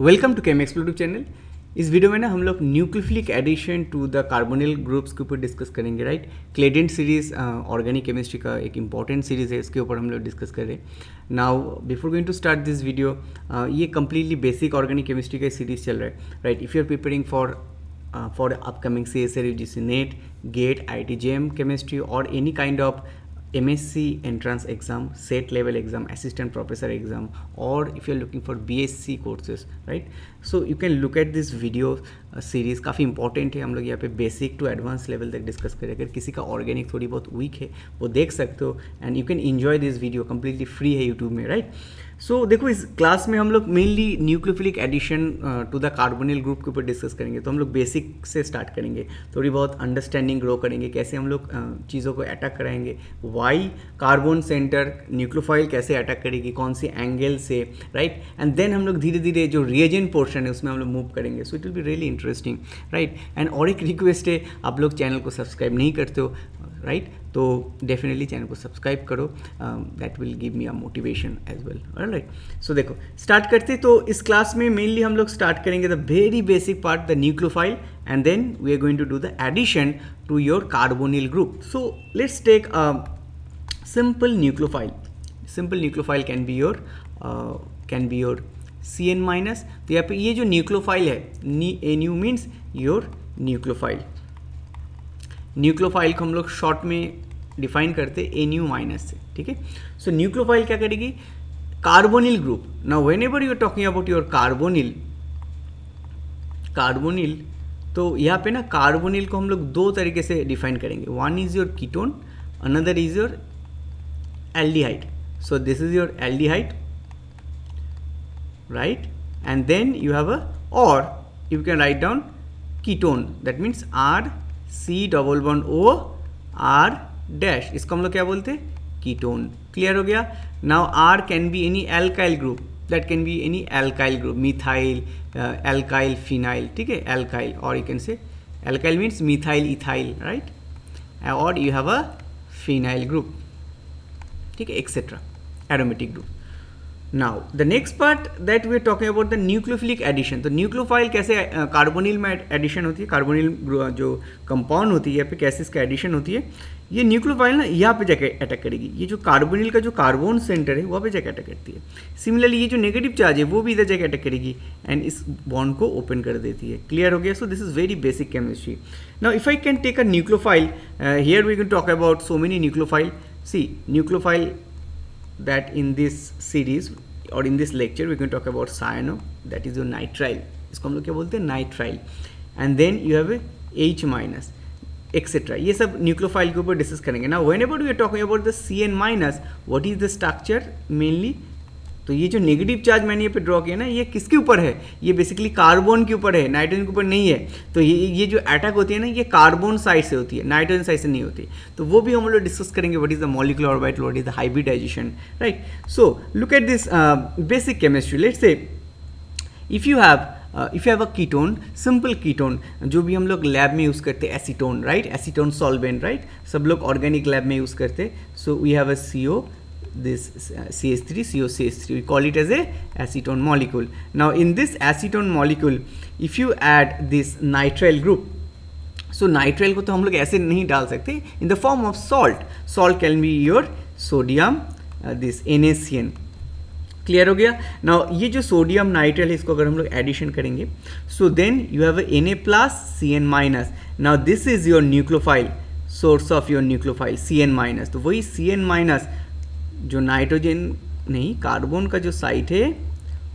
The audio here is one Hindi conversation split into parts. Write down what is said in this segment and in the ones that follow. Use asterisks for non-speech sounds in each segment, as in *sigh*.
Welcome to chem exploitive channel इस वीडियो में ना हम लोग nucleophilic addition to the carbonyl groups के ऊपर डिस्कस करेंगे राइट क्लेडेंट सीरीज़ ऑर्गेनिक केमिस्ट्री का एक इंपॉर्टेंट सीरीज़ है, इसके ऊपर हम लोग डिस्कस कर रहे हैं। Now before going to start this video ये कम्प्लीटली बेसिक ऑर्गेनिक केमिस्ट्री का सीरीज़ चल रहा है right if you are preparing for for upcoming C S L U G C NET GATE I T J M chemistry और any kind of M S C entrance exam set level exam assistant professor exam और if you are looking for B S C courses right so you can look at this video series काफ़ी इंपॉर्टेंट है। हम लोग यहाँ पे बेसिक टू एडवांस लेवल तक डिस्कस करें। अगर किसी का ऑर्गेनिक थोड़ी बहुत वीक है, वो देख सकते हो। And you can enjoy this video completely free है यूट्यूब में राइट right? सो so, देखो इस क्लास में हम लोग mainly nucleophilic addition to the carbonyl group के ऊपर डिस्कस करेंगे तो हम लोग बेसिक से स्टार्ट करेंगे। थोड़ी बहुत अंडरस्टैंडिंग ग्रो करेंगे कैसे हम लोग uh, चीज़ों को अटैक कराएँगे। वाई कार्बन सेंटर न्यूक्लियोफाइल कैसे अटैक करेगी? कौन सी एंगल से राइट एंड देन हम लोग धीरे धीरे जो रिएजेंट पोर्शन है उसमें हम लोग मूव करेंगे। So it will be really interesting right and और एक रिक्वेस्ट है आप लोग चैनल को सब्सक्राइब नहीं करते हो राइट तो डेफिनेटली चैनल को सब्सक्राइब करो that will give me a motivation as well right so देखो स्टार्ट करते तो इस क्लास में मेनली हम लोग स्टार्ट करेंगे the very basic part the nucleophile and then we are going to do the addition to your carbonyl group so let's take a nucleophile. Simple nucleophile can be your uh, can be your C N minus तो यहाँ पे ये जो न्यूक्लियोफाइल है a nu means your nucleophile को हम लोग शॉर्ट में डिफाइन करते एन यू माइनस से, ठीक है? सो न्यूक्लोफाइल क्या करेगी? कार्बोनिल ग्रुप ना whenever you are talking about your carbonyl carbonyl तो यहाँ पे ना कार्बोनिल को हम लोग दो तरीके से डिफाइन करेंगे। One is your ketone another is your aldehyde. So, this is your aldehyde, right? And then you have a or. You can write down ketone. That means R C double bond O R dash इसको हम लोग क्या बोलते हैं? कीटोन क्लियर हो गया? Now R can be any alkyl group that can be any alkyl group methyl alkyl phenyl ठीक है? एल्काइल और you can say alkyl means methyl ethyl right और you have a phenyl group ठीक है? Etcetera aromatic group now the next part that we are talking about the nucleophilic addition तो न्यूक्लियोफाइल कैसे कार्बोनिल में एडिशन होती है? कार्बोनिल जो कंपाउंड होती है यहाँ पे कैसे इसका एडिशन होती है? ये न्यूक्लियोफाइल ना यहाँ पे जाके अटैक करेगी। ये जो कार्बोनिल का जो कार्बोन सेंटर है, वहाँ पे जाके अटैक करती है। सिमिलरली ये जो नेगेटिव चार्ज है, वो भी इधर जाके अटैक करेगी एंड इस बॉन्ड को ओपन कर देती है। क्लियर हो गया? So this is very basic chemistry now if I can take a nucleophile here we can talk about so many nucleophile C nucleophile that in this series or in this lecture, we can talk about cyano, that is your nitrile. इसको हम लोग क्या बोलते हैं nitrile and then you have H minus etcetera ये सब न्यूक्लियोफाइल के ऊपर डिस्कस करेंगे ना when about we are talking about the C N minus what is the structure mainly तो ये जो नेगेटिव चार्ज मैंने ये पे ड्रॉ किया ना, ये किसके ऊपर है? ये बेसिकली कार्बन के ऊपर है नाइट्रोजन के ऊपर नहीं है। तो ये ये जो अटैक होती है ना, ये कार्बन साइड से होती है नाइट्रोजन साइड से नहीं होती। तो वो भी हम लोग डिस्कस करेंगे what is the molecular orbital what is the hybridization right so look at this basic chemistry let say if you have if have a ketone simple ketone जो भी हम लोग लैब में यूज़ करते हैं acetone right acetone solvent right सब लोग ऑर्गेनिक लैब में यूज़ करते so we have a C O this uh, CH3 COCH3 we call it as a acetone molecule now in this acetone molecule if you add this nitrile group so nitrile को तो हम लोग ऐसे नहीं डाल सकते in the form of salt salt can be your sodium uh, this NaCN clear हो गया ना ये जो सोडियम नाइट्रल है इसको अगर हम लोग एडिशन करेंगे so then you have N A plus C N minus now this is your nucleophile source of your nucleophile C N minus तो वही सी एन माइनस जो नाइट्रोजन नहीं, कार्बन का जो साइट है,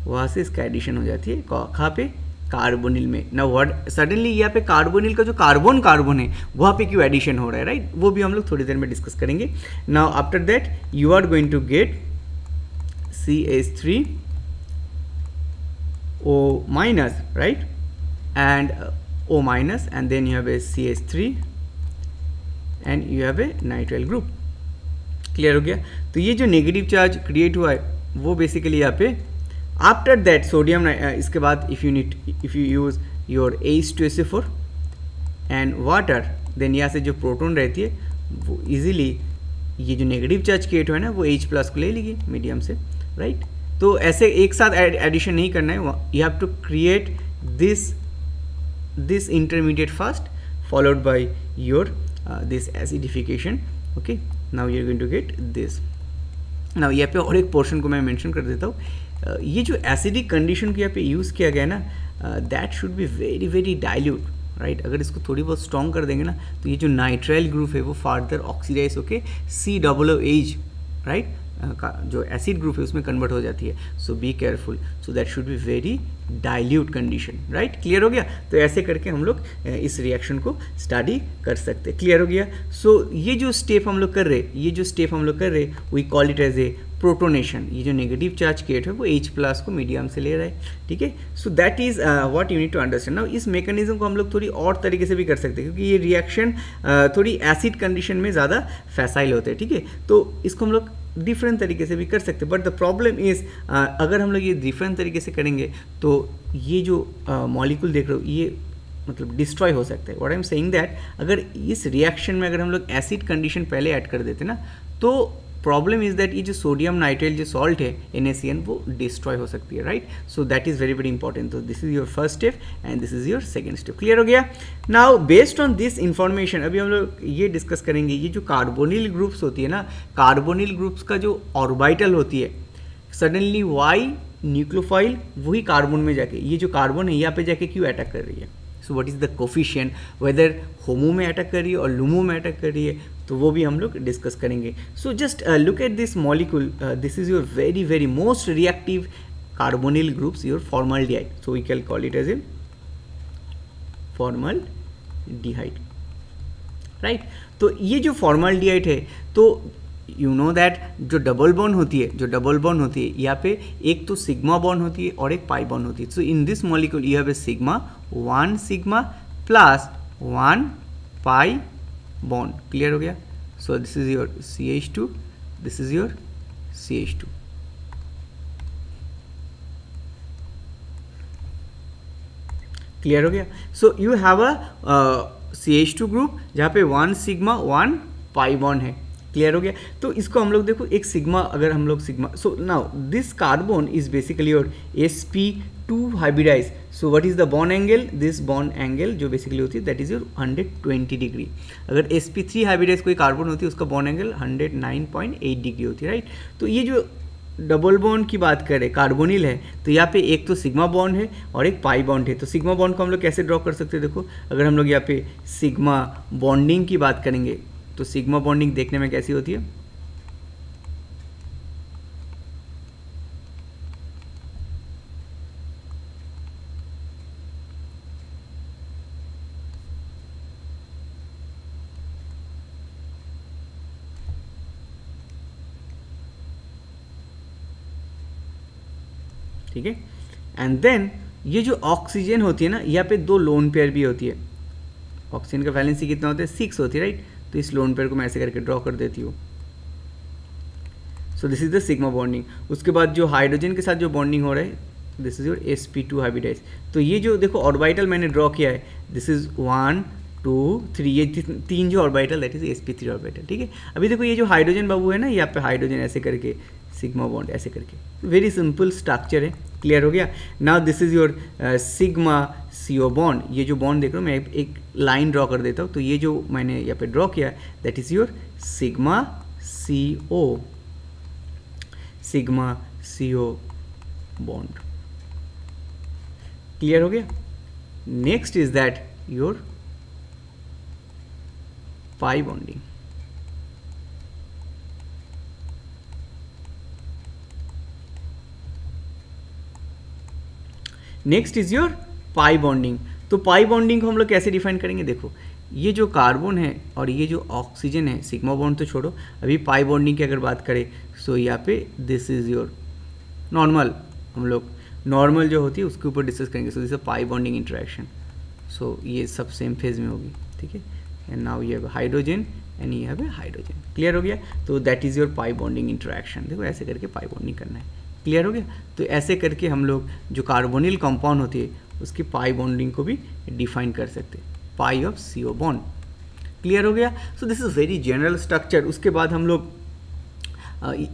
वहाँ से इसका एडिशन हो जाती है। कहाँ पे? कार्बोनिल में। ना वर्ड सडनली यहाँ पे कार्बोनिल का जो कार्बन कार्बन है, वहाँ पे क्यों एडिशन हो रहा है राइट वो भी हम लोग थोड़ी देर में डिस्कस करेंगे। Now after that you are going to get C H three O minus right and O minus and then you have a C H three and you have a nitrile group clear हो गया। तो ये जो नेगेटिव चार्ज क्रिएट हुआ है, वो बेसिकली यहाँ पे आफ्टर दैट सोडियम इसके बाद if you need if you use your H two S four and water then यहाँ से जो प्रोटोन रहती है, वो ईजिली ये जो नेगेटिव चार्ज क्रिएट हुआ है ना, वो एच प्लस को ले लीजिए मीडियम से राइट right? तो ऐसे एक साथ एडिशन नहीं करना है। You have to create this this intermediate first followed by your this acidification acidification okay you are going to get this now यहाँ पे और एक पोर्शन को मैं मेंशन कर देता हूँ। ये जो एसिडिक कंडीशन को यहाँ पे यूज़ किया गया ना that should be very very dilute right अगर इसको थोड़ी बहुत स्ट्रॉन्ग कर देंगे ना तो ये जो नाइट्राइल ग्रुप है, वो फार्दर ऑक्सीडाइज होके सी डबल एज राइट का जो एसिड ग्रुप है उसमें कन्वर्ट हो जाती है. So be careful so that should be very dilute condition right clear हो गया? तो ऐसे करके हम लोग इस रिएक्शन को स्टडी कर सकते. क्लियर हो गया? सो so, ये जो स्टेप हम लोग कर रहे ये जो स्टेप हम लोग कर रहे we call it as a protonation ये जो नेगेटिव चार्ज केट है वो एच प्लस को मीडियम से ले रहा है. ठीक है? So that is what you need to understand now इस मैकेनिज्म को हम लोग थोड़ी और तरीके से भी कर सकते हैं क्योंकि ये रिएक्शन uh, थोड़ी एसिड कंडीशन में ज़्यादा फैसाइल होते हैं. ठीक है? तो इसको हम लोग डिफरेंट तरीके से भी कर सकते बट द प्रॉब्लम इज़ अगर हम लोग ये डिफरेंट तरीके से करेंगे तो ये जो मॉलिक्यूल uh, देख रहे हो ये मतलब डिस्ट्रॉय हो सकता है। What I am saying that अगर इस रिएक्शन में अगर हम लोग एसिड कंडीशन पहले ऐड कर देते ना तो प्रॉब्लम इज़ दैट ये जो सोडियम नाइट्रेट जो सॉल्ट है एन वो डिस्ट्रॉय हो सकती है right so that is very very important तो this is your first step and this is your second step clear हो गया? Now based on this information अभी हम लोग ये डिस्कस करेंगे, ये जो कार्बोनिल ग्रुप्स होती है ना कार्बोनिल ग्रुप्स का जो ऑर्बिटल होती है सडनली वाई न्यूक्लोफाइल वही कार्बन में जाके, ये जो कार्बन है, यहाँ पे जाके क्यों अटैक कर रही है? So what is the coefficient whether homo में अटैक कर रही है और लूमो में अटैक कर रही है? तो वो भी हम लोग डिस्कस करेंगे। So just look at this molecule this is your very very most reactive carbonyl groups your formaldehyde so we call call it as a formaldehyde right तो ये जो फॉर्मल डिहाइड है तो यू नो दैट जो डबल बॉन्ड होती है, जो डबल बॉन्ड होती है, यहाँ पे एक तो सिग्मा बॉन्ड होती है और एक पाई बॉन्ड होती है। So in this molecule you have a sigma one sigma plus one pi bond. Clear हो गया so this is your C H two this is your C H two clear हो गया so you have a C H two group जहाँ पे one sigma one pi bond है क्लियर हो गया। तो इसको हम लोग देखो, एक सिग्मा अगर हम लोग sigma so now this carbon is basically your S P two hybridize so what is the bond angle this bond angle जो बेसिकली होती है that is your hundred twenty degree अगर एस पी थ्री हाइब्रिडाइज कोई कार्बन होती है, उसका bond angle hundred nine point eight degree होती है राइट तो ये जो डबल बॉन्ड की बात करें कार्बोनिल है तो यहाँ पे एक तो सिग्मा बॉन्ड है और एक पाई बॉन्ड है। तो सिग्मा बॉन्ड को हम लोग कैसे ड्रॉ कर सकते हैं? देखो, अगर हम लोग यहाँ पे सिग्मा बॉन्डिंग की बात करेंगे तो सिग्मा बॉन्डिंग देखने में कैसी होती है? ठीक है? एंड देन ये जो ऑक्सीजन होती है ना, यहाँ पे दो लोन पेयर भी होती है। ऑक्सीजन का वैलेंसी कितना होता है? सिक्स होती है राइट तो इस लोन पेयर को मैं ऐसे करके ड्रॉ कर देती हूँ। So this is the sigma bonding उसके बाद जो हाइड्रोजन के साथ जो बॉन्डिंग हो रहा है this is your S P two hybridize तो ये जो देखो ऑर्बिटल मैंने ड्रॉ किया है this is one two three ये तीन जो orbital that is S P three orbital ठीक है? अभी देखो ये जो हाइड्रोजन बाबू है ना, यहाँ पे हाइड्रोजन ऐसे करके सिग्मा बॉन्ड ऐसे करके। वेरी सिंपल स्ट्रक्चर है क्लियर हो गया? Now this is your sigma C O bond ये जो बॉन्ड देख रहा हूँ, मैं एक लाइन ड्रॉ कर देता हूँ तो ये जो मैंने यहाँ पे ड्रॉ किया that is your sigma C O sigma C O bond clear हो गया? Next is that your pi bonding next is your pi bonding. तो पाई बॉन्डिंग को हम लोग कैसे डिफाइन करेंगे? देखो, ये जो कार्बन है और ये जो ऑक्सीजन है, सिग्मा बॉन्ड तो छोड़ो, अभी पाई बॉन्डिंग की अगर बात करें सो यहाँ पे दिस इज़ योर नॉर्मल हम लोग नॉर्मल जो होती है, उसके ऊपर डिस्कस करेंगे। So this pi bonding interaction so ये सब सेम फ़ेज़ में होगी, ठीक है? एंड नाउ ये हाइड्रोजन एंड ये हैव हाइड्रोजन क्लियर हो गया? तो that is your pi bonding interaction देखो, ऐसे करके पाई बॉन्डिंग करना है। क्लियर हो गया? तो ऐसे करके हम लोग जो कार्बोनिल कंपाउंड होती है उसकी पाई बॉन्डिंग को भी डिफाइन कर सकते pi of C O bond clear हो गया? So this is very general structure उसके बाद हम लोग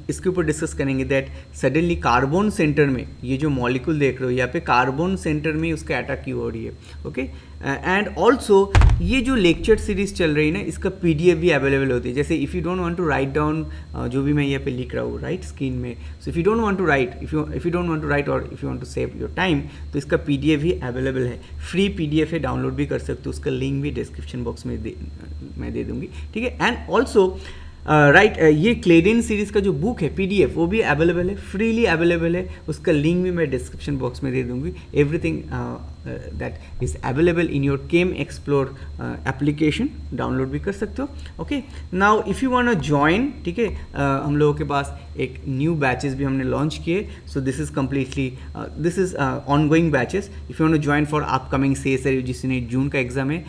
इसके ऊपर डिस्कस करेंगे दैट सडनली कार्बन सेंटर में ये जो मॉलिक्यूल देख रहे हो, यहाँ पे कार्बन सेंटर में उसका अटैक की हो रही है? ओके एंड ऑल्सो ये जो लेक्चर सीरीज़ चल रही है ना, इसका पीडीएफ भी अवेलेबल होती है। जैसे if you don't want to write down जो भी मैं यहाँ पे लिख रहा हूँ राइट स्क्रीन में so if you don't want to write if you if you don't want to write और if you want to save your time तो इसका पी भी अवेलेबल है। फ्री पी डी है डाउनलोड भी कर सकते हो, उसका लिंक भी डिस्क्रिप्शन बॉक्स में दे, मैं दे दूँगी। ठीक है? And also right uh, uh, ये क्लेडिन सीरीज़ का जो बुक है पीडीएफ वो भी अवेलेबल है फ्रीली अवेलेबल है। उसका लिंक भी मैं डिस्क्रिप्शन बॉक्स में दे दूँगी। Everything that is available in your chem explore application download भी कर सकते हो। Okay now if you want join ठीक है हम लोगों के पास एक न्यू बैचेस भी हमने लॉन्च किए। So this is completely this is ongoing batches if you want want join for upcoming C S जिसने जून का एग्ज़ाम है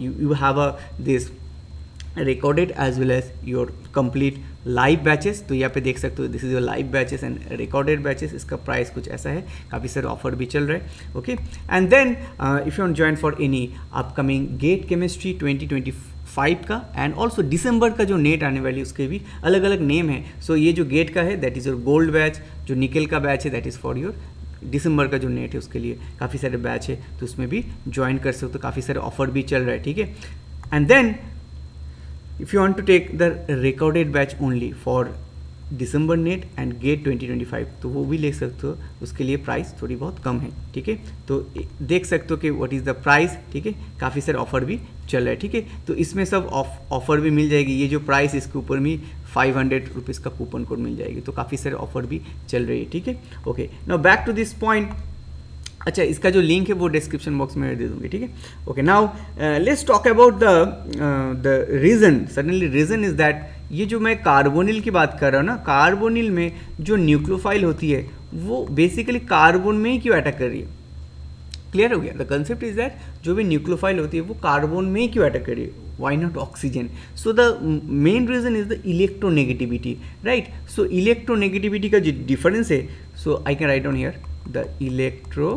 you have a this recorded as well as your complete live batches तो यहाँ पे देख सकते हो this is your live batches and recorded batches इसका प्राइस कुछ ऐसा है। काफ़ी सारे ऑफ़र भी चल रहे हैं okay and then if you join for any upcoming GATE chemistry 2025 का एंड ऑल्सो दिसंबर का जो नेट आने वाली उसके भी अलग अलग नेम है। सो so, ये जो गेट का है that is your gold batch जो निकल का बैच है दैट इज़ फॉर योर दिसंबर का जो नेट है उसके लिए काफ़ी सारे बैच है तो उसमें भी ज्वाइन कर सकते हो। तो काफ़ी सारे ऑफ़र भी चल रहा है ठीक है? And then if you want to take the recorded batch only for दिसंबर नेट एंड गेट 2025 तो वो भी ले सकते हो। उसके लिए प्राइस थोड़ी बहुत कम है, ठीक है? तो देख सकते हो कि व्हाट इज़ द प्राइस ठीक है? काफ़ी सारे ऑफ़र भी चल रहा है, ठीक है? तो इसमें सब ऑफ़र भी मिल जाएगी। ये जो प्राइस इसके ऊपर भी फाइव हंड्रेड रुपीज़ का कूपन कोड मिल जाएगी। तो काफ़ी सारे ऑफ़र भी चल रही है, ठीक है? Okay now back to this point अच्छा इसका जो लिंक है वो डिस्क्रिप्शन बॉक्स में दे दूँगी, ठीक है? Okay now let's talk about the the reason suddenly reason is that ये जो मैं कार्बोनिल की बात कर रहा हूँ ना कार्बोनिल में जो न्यूक्लोफाइल होती है, वो बेसिकली कार्बन में ही क्यों अटैक कर रही है? क्लियर हो गया? द कंसेप्ट इज़ दैट जो भी न्यूक्लोफाइल होती है, वो कार्बन में ही क्यों अटैक कर रही है? Why not oxygen so the main reason is the electronegativity right so electronegativity का जो डिफरेंस है so I can write down here the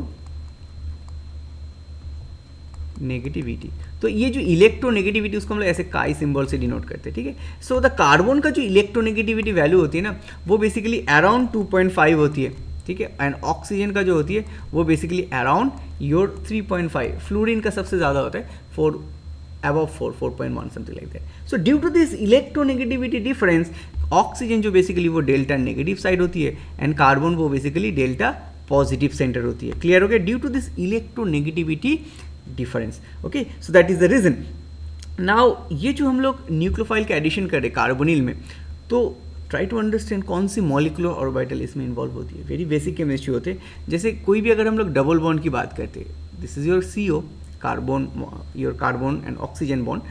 electronegativity तो ये जो इलेक्ट्रोनेगेटिविटी उसको हम लोग ऐसे काई सिंबल से डिनोट करते हैं, ठीक है? सो द कार्बन का जो इलेक्ट्रोनेगेटिविटी वैल्यू होती है ना, वो बेसिकली अराउंड 2.5 होती है, ठीक है? एंड ऑक्सीजन का जो होती है, वो बेसिकली अराउंड योर 3.5 फ्लोरिन का सबसे ज़्यादा होता है four above 4 4.1 something like that. So due to this electronegativity difference oxygen जो बेसिकली वो डेल्टा नेगेटिव साइड होती है एंड कार्बन वो बेसिकली डेल्टा पॉजिटिव सेंटर होती है. क्लियर हो गया? Due to this electronegativity difference okay so that is the reason now ये जो हम लोग न्यूक्लोफाइल का एडिशन करें कार्बोनिल में तो ट्राई टू अंडरस्टैंड कौन सी मॉलिकुलर ऑर्बिटल इसमें इन्वॉल्व होती है। वेरी बेसिक केमिस्ट्री होते हैं। जैसे कोई भी अगर हम लोग डबल बॉन्ड की बात करते हैं this is your C O carbon your carbon and oxygen bond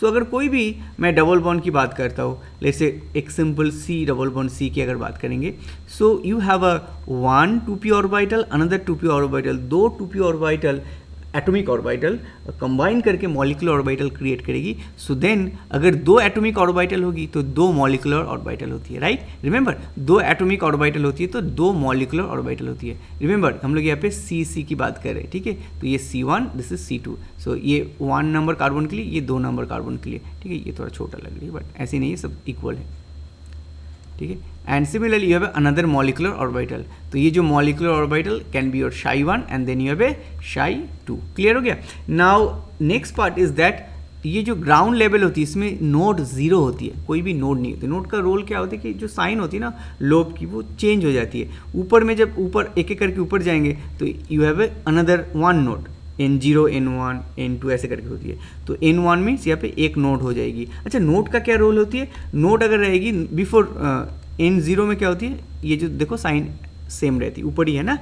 so अगर कोई भी मैं डबल बॉन्ड की बात करता हूँ जैसे एक simple C double bond C की अगर बात करेंगे so you have a one two P orbital another two P orbital दो two P orbital atomic orbital combine करके मॉलिकुलर ऑर्बिटल क्रिएट करेगी। सो so देन अगर दो एटॉमिक ऑर्बिटल होगी तो दो मॉलिकुलर ऑर्बिटल होती है राइट रिमेंबर दो एटॉमिक ऑर्बिटल होती है तो दो मॉलिकुलर ऑर्बिटल होती है। रिमेंबर हम लोग यहाँ पे सी सी की बात कर रहे हैं, ठीक है? तो ये C one this is C two so ये वन नंबर कार्बन के लिए, ये दो नंबर कार्बन के लिए, ठीक है? ये थोड़ा छोटा लग रही है बट ऐसे नहीं है, सब इक्वल है। ठीक है? And similarly you have another molecular orbital तो ये जो molecular orbital can be your psi one and then you have a psi two clear हो गया? Now next part is that ये जो ग्राउंड लेवल होती है, इसमें नोड ज़ीरो होती है। कोई भी नोड नहीं होती। नोड का रोल क्या होता है कि जो साइन होती है ना लोब की, वो चेंज हो जाती है। ऊपर में जब ऊपर एक एक करके ऊपर जाएँगे तो you have a another one node N zero N one N two ऐसे करके होती है। तो एन वन मीन्स यहाँ पे एक नोट हो जाएगी। अच्छा नोट का क्या रोल होती है? नोट अगर रहेगी बिफोर एन ज़ीरो में क्या होती है? ये जो देखो साइन सेम रहती है, ऊपर ही है ना?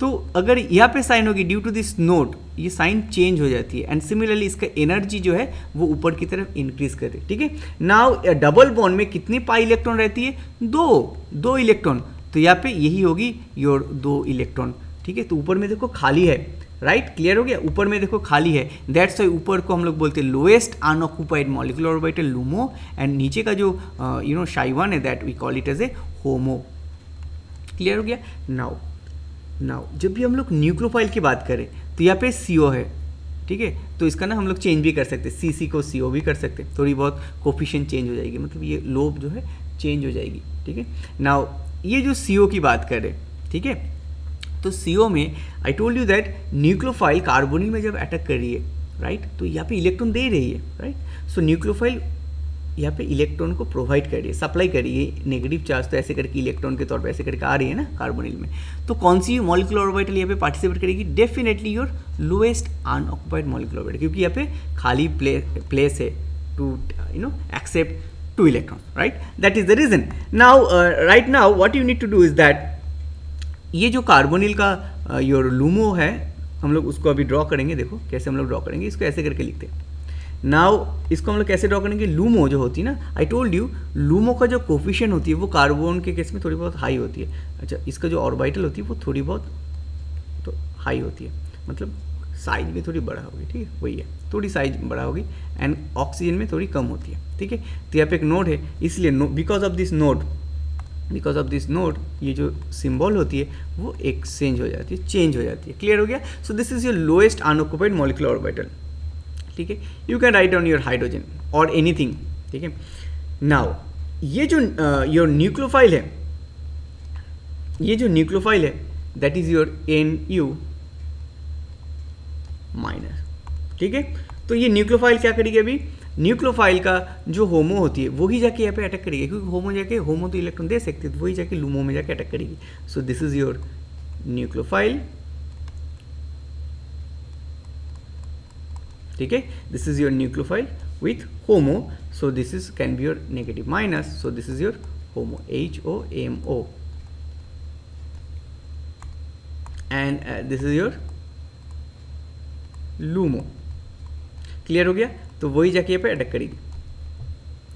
तो अगर यहाँ पे साइन होगी ड्यू टू दिस नोट ये साइन चेंज हो जाती है। एंड सिमिलरली इसका एनर्जी जो है, वो ऊपर की तरफ़ इंक्रीज करे ठीक है? नाउ डबल बॉन्ड में कितनी पाई इलेक्ट्रॉन रहती है? दो दो इलेक्ट्रॉन तो यहाँ पे यही होगी योर दो इलेक्ट्रॉन ठीक है? तो ऊपर में देखो, खाली है। Right right? क्लियर हो गया? ऊपर में देखो खाली है। दैट्स वाई ऊपर को हम लोग बोलते हैं lowest unoccupied molecular orbital LUMO and नीचे का जो यू नो शाइवन है that we call it as a HOMO clear हो गया? नाउ नाउ जब भी हम लोग न्यूक्लोफाइल की बात करें तो यहाँ पे सीओ है, ठीक है? तो इसका ना हम लोग चेंज भी कर सकते सी सी को सीओ भी कर सकते थोड़ी बहुत कोफिशियन चेंज हो जाएगी। मतलब ये लोब जो है चेंज हो जाएगी, ठीक है? नाउ ये जो सीओ की बात करें, ठीक है? तो सीओ में I told you that nucleophile carbonyl में जब अटैक कर रही है राइट तो यहाँ पे इलेक्ट्रॉन दे रही है राइट सो न्यूक्लोफाइल यहाँ पे इलेक्ट्रॉन को प्रोवाइड कर रही है सप्लाई कर रही है नेगेटिव चार्ज तो ऐसे करके इलेक्ट्रॉन के तौर पे ऐसे करके आ रही है ना कार्बोनिल में। तो कौन सी मॉलिकुलर ऑर्बिटल यहाँ पे पार्टिसिपेट करेगी? Definitely your lowest unoccupied molecular orbital क्योंकि यहाँ पे खाली प्ले प्लेस है to you know accept two electron right that is the reason now right now now you need to do is that ये जो कार्बोनिल का योर लूमो है, हम लोग उसको अभी ड्रॉ करेंगे, देखो कैसे हम लोग ड्रॉ करेंगे, इसको ऐसे करके लिखते हैं। नाउ इसको हम लोग कैसे ड्रॉ करेंगे? लूमो जो होती है ना आई टोल्ड यू लूमो का जो कोफिशियन होती है, वो कार्बन के केस में थोड़ी बहुत हाई होती है। अच्छा इसका जो ऑर्बिटल होती है, वो थोड़ी बहुत तो हाई होती है। मतलब साइज़ में थोड़ी बड़ा होगी, ठीक है? वही है, थोड़ी साइज़ बड़ा होगी एंड ऑक्सीजन में थोड़ी कम होती है, ठीक है? तो यहाँ पे एक नोड है, इसलिए because of this node because of this note ये जो सिंबल होती है, वो एक्सचेंज हो जाती है चेंज हो जाती है. क्लियर हो गया? So this is your lowest unoccupied molecular orbital ठीक है? You can write on your hydrogen और एनीथिंग ठीक है? नाउ ये जो योर न्यूक्लोफाइल है, ये जो न्यूक्लोफाइल है that is your N U minus ठीक है? तो ये न्यूक्लोफाइल क्या करेगी अभी? न्यूक्लोफाइल का जो होमो होती है, वही जाके यहाँ पे अटैक करेगी। क्योंकि होमो जाके, होमो तो इलेक्ट्रॉन दे सकती है तो वही जाके लूमो में जाके अटैक करेगी। So this is your nucleophile ठीक है? This is your nucleophile with HOMO. So this is can be your negative minus so this is your HOMO. H O M O and this is your LUMO. Clear हो गया? तो वही जाके पे अटक करेगी।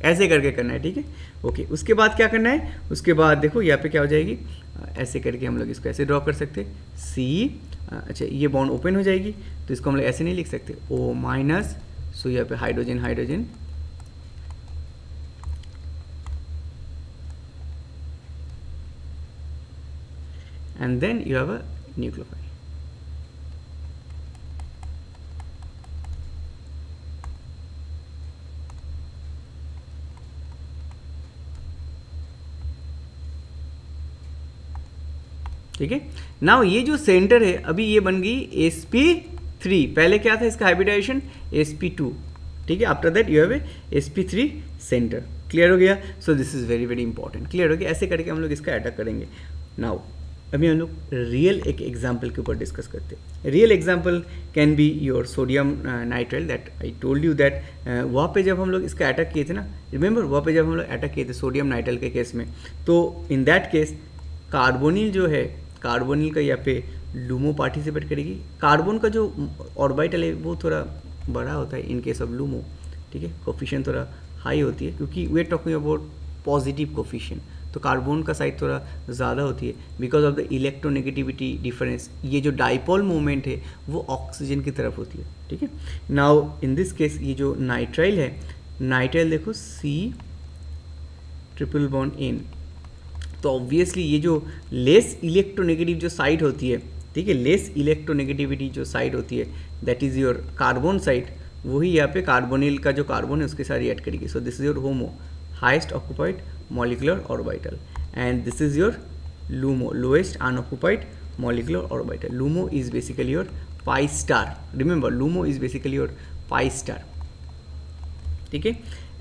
ऐसे करके करना है, ठीक है? ओके उसके बाद क्या करना है? उसके बाद देखो, यहाँ पे क्या हो जाएगी? ऐसे करके हम लोग इसको ऐसे ड्रॉ कर सकते सी अच्छा ये बॉन्ड ओपन हो जाएगी तो इसको हम लोग ऐसे नहीं लिख सकते। ओ माइनस सो यहाँ पे hydrogen hydrogen and then you have a nucleophile ठीक है? नाउ ये जो सेंटर है, अभी ये बन गई एस पी थ्री पहले क्या था इसका हाइब्रिडाइजेशन एस पी टू ठीक है? After that you have S P three centre clear हो गया? So this is very very important clear हो गया? ऐसे करके हम लोग इसका अटैक करेंगे. नाउ अभी हम लोग रियल एक एग्ज़ाम्पल के ऊपर डिस्कस करते हैं। Real example can be your sodium nitrile that I told you that वहाँ पे जब हम लोग इसका अटैक किए थे ना रिमेंबर वहाँ पे जब हम लोग अटैक किए थे सोडियम नाइट्राइल के केस में तो इन दैट केस कार्बोनिल जो है कार्बोनिल का यहाँ पे लूमो पार्टिसिपेट करेगी। कार्बन का जो ऑर्बिटल है, वो थोड़ा बड़ा होता है इन केस ऑफ़ लूमो, ठीक है? कोफिशियन थोड़ा हाई होती है, क्योंकि we talking about positive coefficient तो कार्बन का साइड थोड़ा ज़्यादा होती है। Because of the electronegativity difference ये जो डाइपोल मूवमेंट है, वो ऑक्सीजन की तरफ़ होती है, ठीक है? नाउ इन दिस केस ये जो नाइट्राइल है नाइट्राइल देखो सी ट्रिपल बॉन्ड एन तो ऑब्वियसली ये जो लेस इलेक्ट्रोनेगेटिव जो साइड होती है, ठीक है लेस इलेक्ट्रोनेगेटिविटी जो साइड होती है that is your carbon side वही यहाँ पे कार्बोनिल का जो कार्बन है, उसके साथ रिएक्ट करेगी। So this is your HOMO highest occupied molecular orbital and this is your LUMO lowest unoccupied molecular orbital LUMO is basically your pi star remember LUMO is basically your pi star ठीक है?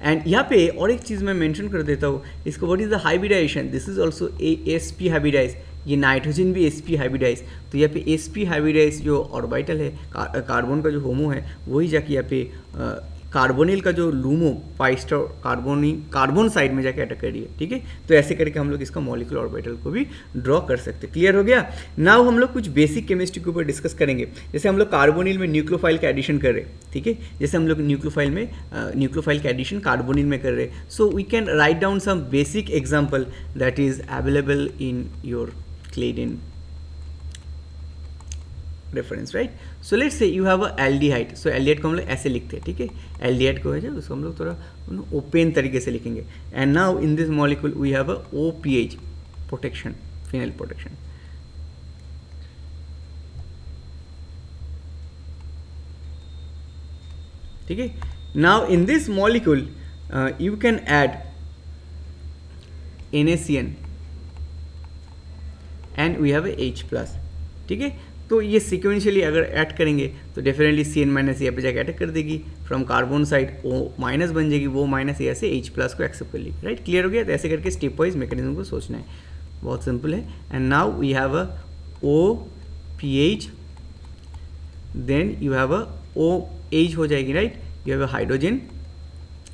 एंड यहाँ पे और एक चीज़ मैं मेंशन कर देता हूँ, इसको what is the hybridisation this is also a S P hybridise ये नाइट्रोजन भी एस पी हाइब्रिडाइज तो यहाँ पे एस पी हाइब्रिडाइज जो ऑर्बिटल है कार्बन का जो होमो है, वही जाके यहाँ पे कार्बोनिल का जो लूमो पाइस्टर कार्बोनी कार्बन साइड में जाके अटक रही है, ठीक है? तो ऐसे करके हम लोग इसका मॉलिकुलर ऑर्बिटल को भी ड्रॉ कर सकते हैं। क्लियर हो गया? नाउ हम लोग कुछ बेसिक केमिस्ट्री के ऊपर डिस्कस करेंगे। जैसे हम लोग कार्बोनिल में न्यूक्लोफाइल का एडिशन कर रहे हैं, ठीक है? जैसे हम लोग न्यूक्लोफाइल में न्यूक्लोफाइल का एडिशन कार्बोनिल में कर रहे हैं। So we can write down some basic example that is available in your Clayden reference right so let's say you have a aldehyde so aldehyde को हम लोग ऐसे लिखते हैं, ठीक है? एल्डिहाइड को है जो, उसको हम लोग थोड़ा ओपन तरीके से लिखेंगे। And now in this molecule we have a O P H protection phenyl protection ठीक है? Now in this molecule you can add NaCN and we have H plus ठीक है? तो ये सिक्वेंशियली अगर ऐड करेंगे तो डेफिनेटली सी एन माइनस यहाँ पे जाकर अटैक कर देगी। From carbon side O minus बन जाएगी, वो माइनस यहाँ से एच प्लस को एक्सेप्ट कर लेगी। राइट क्लियर हो गया? तो ऐसे करके स्टेप वाइज मैकेनिज्म को सोचना है। बहुत सिंपल है। And now we have a O P H then you have a O H हो जाएगी right you have a hydrogen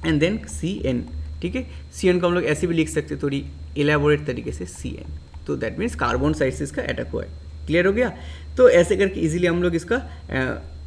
and then C N ठीक है? सी एन को हम लोग ऐसे भी लिख सकते थोड़ी एलेबोरेट तरीके से सी एन तो दैट मीन्स कार्बन साइड से इसका अटैक हुआ है। क्लियर हो गया। तो ऐसे करके इजीली हम लोग इसका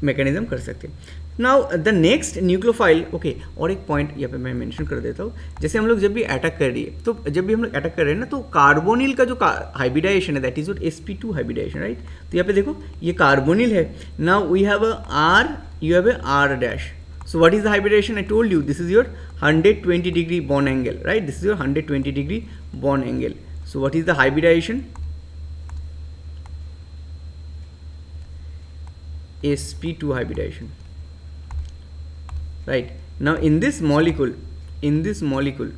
मैकेनिज्म कर सकते हैं। Now the next nucleophile okay और एक पॉइंट यहाँ पे मैं मेंशन कर देता हूँ। जैसे हम लोग जब भी अटैक कर रही है तो जब भी हम लोग अटैक कर रहे हैं ना तो कार्बोनिल का जो हाइब्रिडाइजेशन है that is S P two hybridization right तो यहाँ पे देखो, ये कार्बोनिल है। Now we have a R you have a R dash so, what is the hybridization? I told you, this is your 120 degree bond angle, right? This is your 120 degree bond angle. So, what is the hybridization? Sp2 hybridization right now in this molecule in this molecule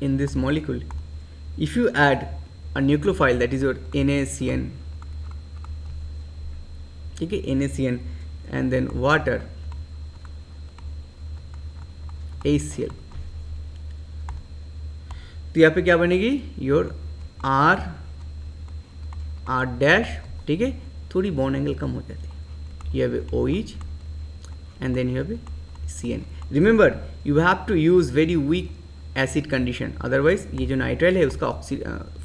in this molecule if you add a nucleophile that is your NaCN okay NaCN and then water ACL तो यहाँ पे क्या बनेगी योर आर आर डैश ठीक है थोड़ी बॉन्ड एंगल कम हो जाती है। You have a O and then you have a C N remember you have to use very weak acid condition otherwise ये जो नाइट्राइल है, उसका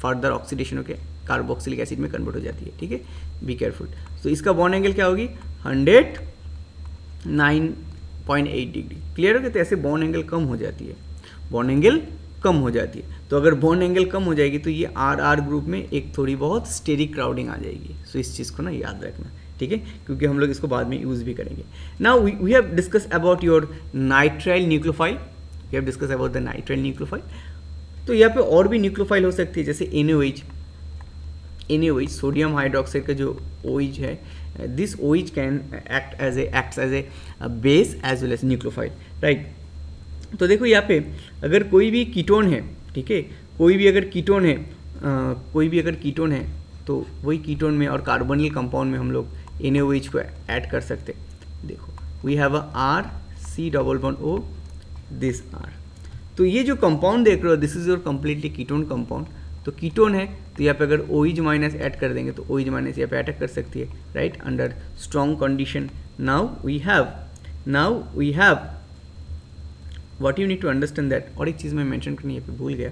फर्दर ऑक्सीडेशन होकर कार्बोक्सिलिक एसिड में कन्वर्ट हो जाती है, ठीक है? बी केयरफुल तो इसका बॉन्ड एंगल क्या होगी? Hundred nine point eight degree clear हो गया? तो ऐसे बॉन्ड एंगल कम हो जाती है। बॉन्ड एंगल कम हो जाती है। तो अगर बॉन्ड एंगल कम हो जाएगी तो ये आर आर ग्रुप में एक थोड़ी बहुत स्टेरिक क्राउडिंग आ जाएगी। सो इस चीज़ को ना याद रखना ठीक है? क्योंकि हम लोग इसको बाद में यूज़ भी करेंगे। ना we have discuss about your nitrile nucleophile we have discuss about the nitrile nucleophile तो यहाँ पे और भी न्यूक्लोफाइल हो सकती है जैसे एनओएच एनओएच सोडियम हाइड्रोक्साइड का जो ओइज है this ooze can act as acts as a, a base as well as nucleophile right? तो देखो यहाँ पे अगर कोई भी कीटोन है ठीक है कोई भी अगर कीटोन है आ, कोई भी अगर कीटोन है तो वही कीटोन में और कार्बोनिल कंपाउंड में हम लोग एन को ऐड कर सकते देखो we have a R C double one O this R तो ये जो कंपाउंड देख रहे हो this is your completely ketone compound तो कीटोन है तो यहाँ पे अगर ओइज माइनस ऐड कर देंगे तो ओइज माइनस यहाँ पे अटैक कर सकती है right under strong condition now we have now we have what you need to understand that और एक चीज़ मैं मैंशन करनी यहाँ पे भूल गया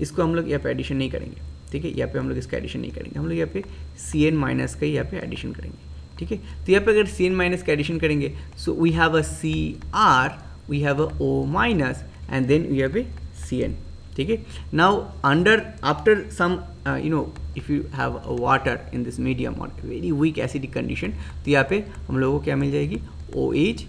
इसको हम लोग यहाँ पे एडिशन नहीं करेंगे, ठीक है? यहाँ पे हम लोग इसका एडिशन नहीं करेंगे। हम लोग यहाँ पे सी एन माइनस का यहाँ पे एडिशन करेंगे, ठीक है? तो यहाँ पे अगर सी एन माइनस का एडिशन करेंगे so we have a C R we have a O minus and then we have a C N ठीक है? Now under after some you know if you have a water in this medium और वेरी वीक एसिडिक कंडीशन तो यहाँ पे हम लोगों को क्या मिल जाएगी? O H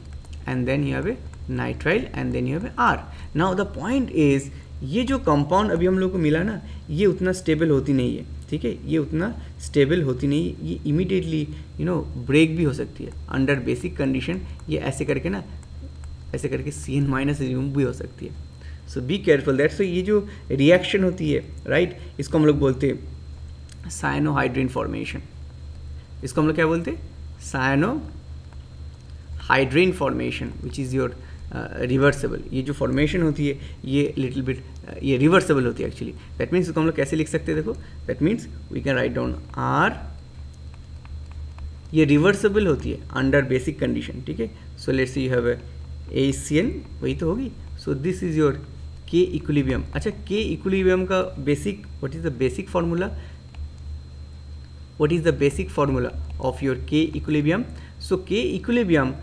and then you have a nitrile and then you have R now the point is ये जो कंपाउंड अभी हम लोग को मिला ना, ये उतना स्टेबल होती नहीं है, ठीक है? ये उतना स्टेबल होती नहीं है, ये इमीडिएटली यू नो ब्रेक भी हो सकती है। अंडर बेसिक कंडीशन ये ऐसे करके ना, ऐसे करके सी एन माइनस रिमूव भी हो सकती है। So be careful that so ये जो रिएक्शन होती है राइट right? इसको हम लोग बोलते हैं साइनोहाइड्रिन फॉर्मेशन इसको हम लोग क्या बोलते हैं? Cyanohydrin formation which is your reversible ये जो फॉर्मेशन होती है, ये लिटिल बिट ये रिवर्सेबल होती है एक्चुअली दैट मीन्स इसको हम लोग कैसे लिख सकते हैं देखो? That means we can write down are ये रिवर्सेबल होती है अंडर बेसिक कंडीशन ठीक है? So let's you have a C N वही तो होगी? So this is your K equilibrium अच्छा के इक्विलिबियम का basic what is the basic formula what is the basic formula of your k equilibrium? So k equilibrium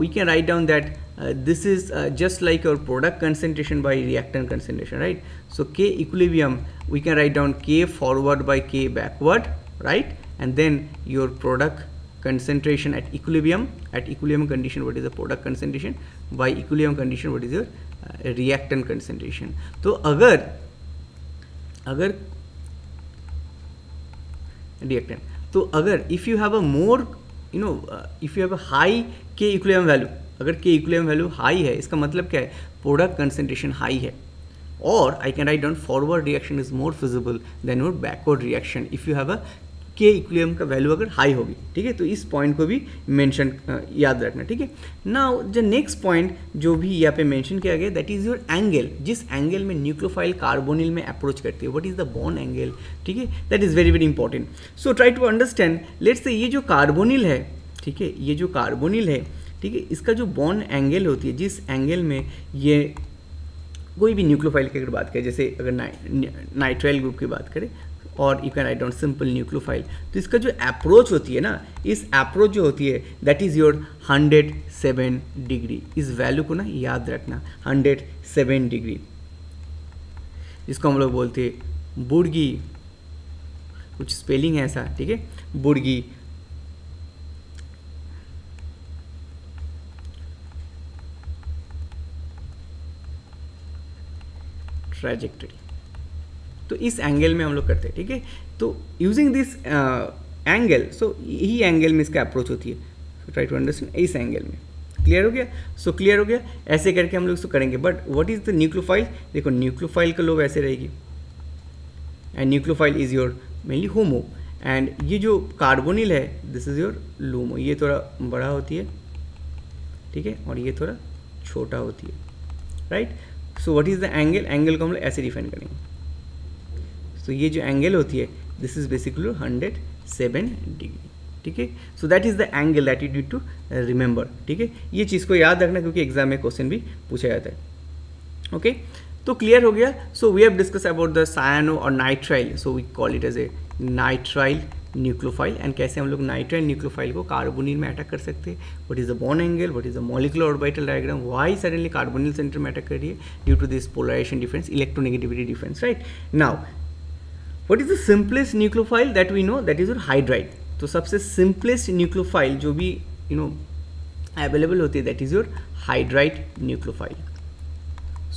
we can write down that uh, this is uh, just like your product concentration by reactant concentration right so k equilibrium we can write down k forward by k backward right and then your product concentration at equilibrium at equilibrium condition what is the product concentration by equilibrium condition what is your reactant concentration तो अगर अगर रिएक्टेंट तो अगर if you have a more you know if you have a high K equilibrium value अगर के इक्वलियम वैल्यू हाई है, इसका मतलब क्या है? प्रोडक्ट कंसेंट्रेशन हाई है। Or I can write down forward reaction is more feasible than your backward reaction if you have a के इक्विलियम का वैल्यू अगर हाई होगी। ठीक है? तो इस पॉइंट को भी मेंशन याद रखना, ठीक है? नाउ द नेक्स्ट पॉइंट जो भी यहाँ पे मेंशन किया गया दैट इज़ योर एंगल जिस एंगल में न्यूक्लोफाइल कार्बोनिल में अप्रोच करती है what is the bond angle ठीक है? That is very very important so try to understand let's say ये जो कार्बोनिल है, ठीक है? ये जो कार्बोनिल है ठीक है, इसका जो बॉन्ड एंगल होती है, जिस एंगल में ये कोई भी न्यूक्लोफाइल की अगर बात करें, जैसे अगर नाइट्राइल ग्रुप की बात करें, और you can write down simple nucleophile तो इसका जो अप्रोच होती है ना, इस अप्रोच जो होती है that is your hundred seven degree इस वैल्यू को ना याद रखना हंड्रेड सेवन डिग्री जिसको हम लोग बोलते हैं, बुर्गी। कुछ स्पेलिंग है ऐसा, ठीक है? बुर्गी। ट्रेजेक्टरी तो इस एंगल में हम लोग करते हैं ठीक है? तो यूजिंग दिस एंगल सो यही एंगल में इसका अप्रोच होती है। ट्राई टू अंडरस्टैंड इस एंगल में। क्लियर हो गया? सो so, क्लियर हो गया? ऐसे करके हम लोग इसको करेंगे। But what is the nucleophile देखो न्यूक्लोफाइल का लोग ऐसे रहेगी। And nucleophile is your mainly HOMO and ये जो कार्बोनिल है दिस इज़ योर लूमो ये थोड़ा बड़ा होती है ठीक है? और ये थोड़ा छोटा होती है right so what is the angle angle को हम लोग ऐसे डिफाइन करेंगे। तो ये जो एंगल होती है this is basically hundred seven degree ठीक है? So that is the angle that you need to remember ठीक है? ये चीज़ को याद रखना क्योंकि एग्ज़ाम में क्वेश्चन भी पूछा जाता है। ओके तो क्लियर हो गया। So we have discuss about the cyano और nitrile so we call it as a nitrile nucleophile and कैसे हम लोग नाइट्राइल न्यूक्लोफाइल को कार्बोनिल में अटैक कर सकते हैं? What is the bond angle what is the molecular orbital diagram why suddenly carbonyl centre में अटैक कर रही है? Due to this polarization difference electronegativity difference right now what is the simplest nucleophile that we know that is your hydride तो सबसे सिंपलेस्ट न्यूक्लोफाइल जो भी यू नो अवेलेबल होती है that is your hydride nucleophile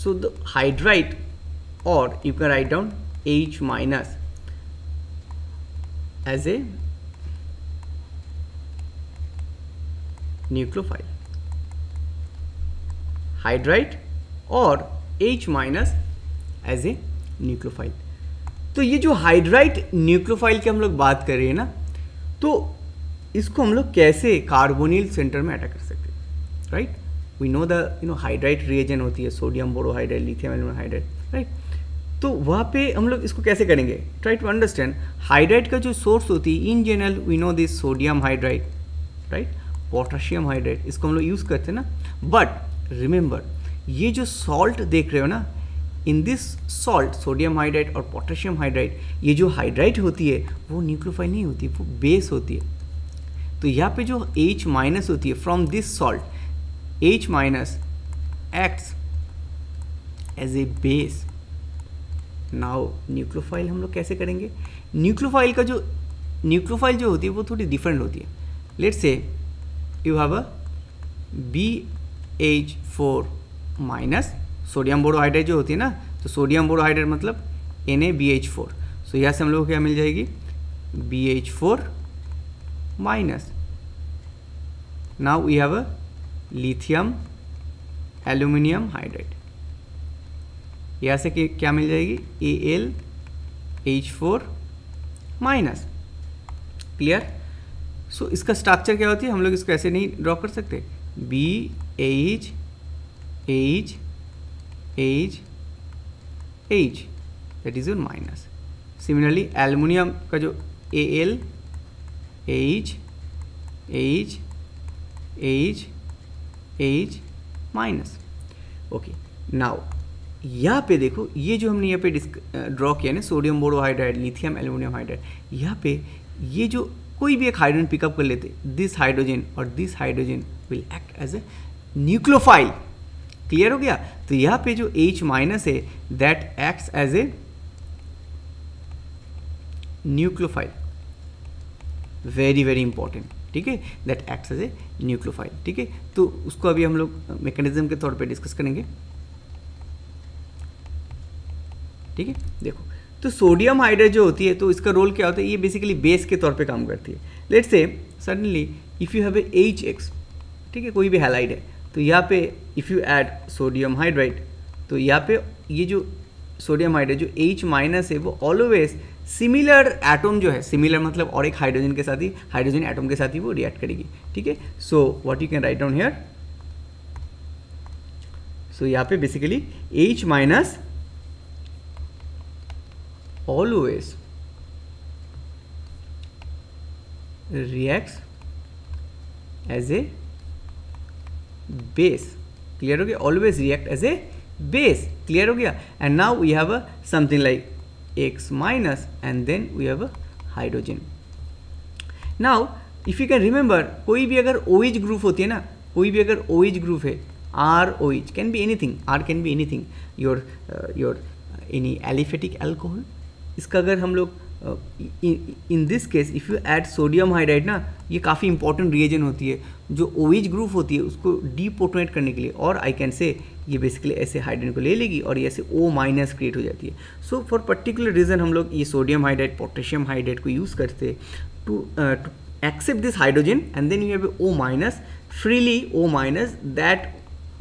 so the hydride और you can write down H minus as a nucleophile hydride और H minus as a nucleophile तो ये जो हाइड्राइट न्यूक्लोफाइल की हम लोग बात कर रहे हैं ना तो इसको हम लोग कैसे कार्बोनिल सेंटर में अटैक कर सकते हैं? Right we know the you know hydride reagent होती है sodium borohydride lithium aluminium hydride right तो वहाँ पे हम लोग इसको कैसे करेंगे? ट्राई टू अंडरस्टैंड हाइड्राइट का जो सोर्स होती है in general we know this sodium hydride right potassium hydride इसको हम लोग यूज़ करते हैं ना? बट रिमेंबर ये जो सॉल्ट देख रहे हो ना in this salt sodium hydride और पोटेशियम हाइड्राइड ये जो हाइड्राइट होती है, वो न्यूक्लोफाइल नहीं होती, वो बेस होती है। तो यहाँ पे जो H माइनस होती है from this salt H minus acts as a base now nucleophile हम लोग कैसे करेंगे? न्यूक्लोफाइल का जो न्यूक्लोफाइल जो होती है वो थोड़ी डिफरेंट होती है। Let say you have a B H four minus sodium borohydrate जो होती है ना तो सोडियम बोरोहाइड्रेट मतलब N A B H four so यहाँ से हम लोग को क्या मिल जाएगी? B H four minus now we have a lithium aluminium hydrate यहाँ से क्या मिल जाएगी? A L H four minus clear so इसका स्ट्रक्चर क्या होती है? हम लोग इसको ऐसे नहीं ड्रॉ कर सकते. B H H H H that is your minus similarly aluminium का जो A L H H H H minus okay now यहाँ पे देखो, ये जो हमने यहाँ पे डिस्क ड्रॉ किया ना sodium borohydride lithium aluminium hydride यहाँ पे ये जो कोई भी एक हाइड्रोजन पिकअप कर लेते दिस हाइड्रोजन और this hydrogen will act as a nucleophile clear हो गया? तो यहाँ पे जो H माइनस है that acts as a nucleophile very very important ठीक है? That acts as a nucleophile ठीक है? तो उसको अभी हम लोग मैकेनिज्म के तौर पे डिस्कस करेंगे। ठीक है? देखो तो सोडियम हाइड्रेट जो होती है तो इसका रोल क्या होता है? ये बेसिकली बेस के तौर पे काम करती है। Let's say suddenly if you have a H X ठीक है, कोई भी हैलाइड है तो यहाँ पे if you add sodium hydride तो यहाँ पे ये जो सोडियम हाइड्रेट जो H माइनस है, वो ऑलवेज सिमिलर एटम जो है सिमिलर मतलब और एक हाइड्रोजन के साथ ही हाइड्रोजन एटम के साथ ही वो रिएक्ट करेगी, ठीक है? So what you can write down here so यहाँ पे basically H minus always reacts as a base clear हो गया always react as a base clear हो गया and now we have a something like x minus and then we have a hydrogen now if you can remember कोई भी अगर OH ग्रुप होती है ना कोई भी अगर OH ग्रुप है R OH can be anything R can be anything your uh, your uh, any aliphatic alcohol इसका अगर हम लोग in this case if you add sodium hydride ना, ये काफ़ी इंपॉर्टेंट रिएजन होती है। जो ओविज ग्रुप होती है, उसको डीपोटोनेट करने के लिए, और आई कैन से ये बेसिकली ऐसे हाइड्रोजन को ले लेगी, और ये ऐसे ओ माइनस क्रिएट हो जाती है। सो फॉर पर्टिकुलर रीज़न हम लोग ये सोडियम हाइड्राइड पोटेशियम हाइड्राइड को यूज़ करते to accept this hydrogen and then you have O minus freely O minus that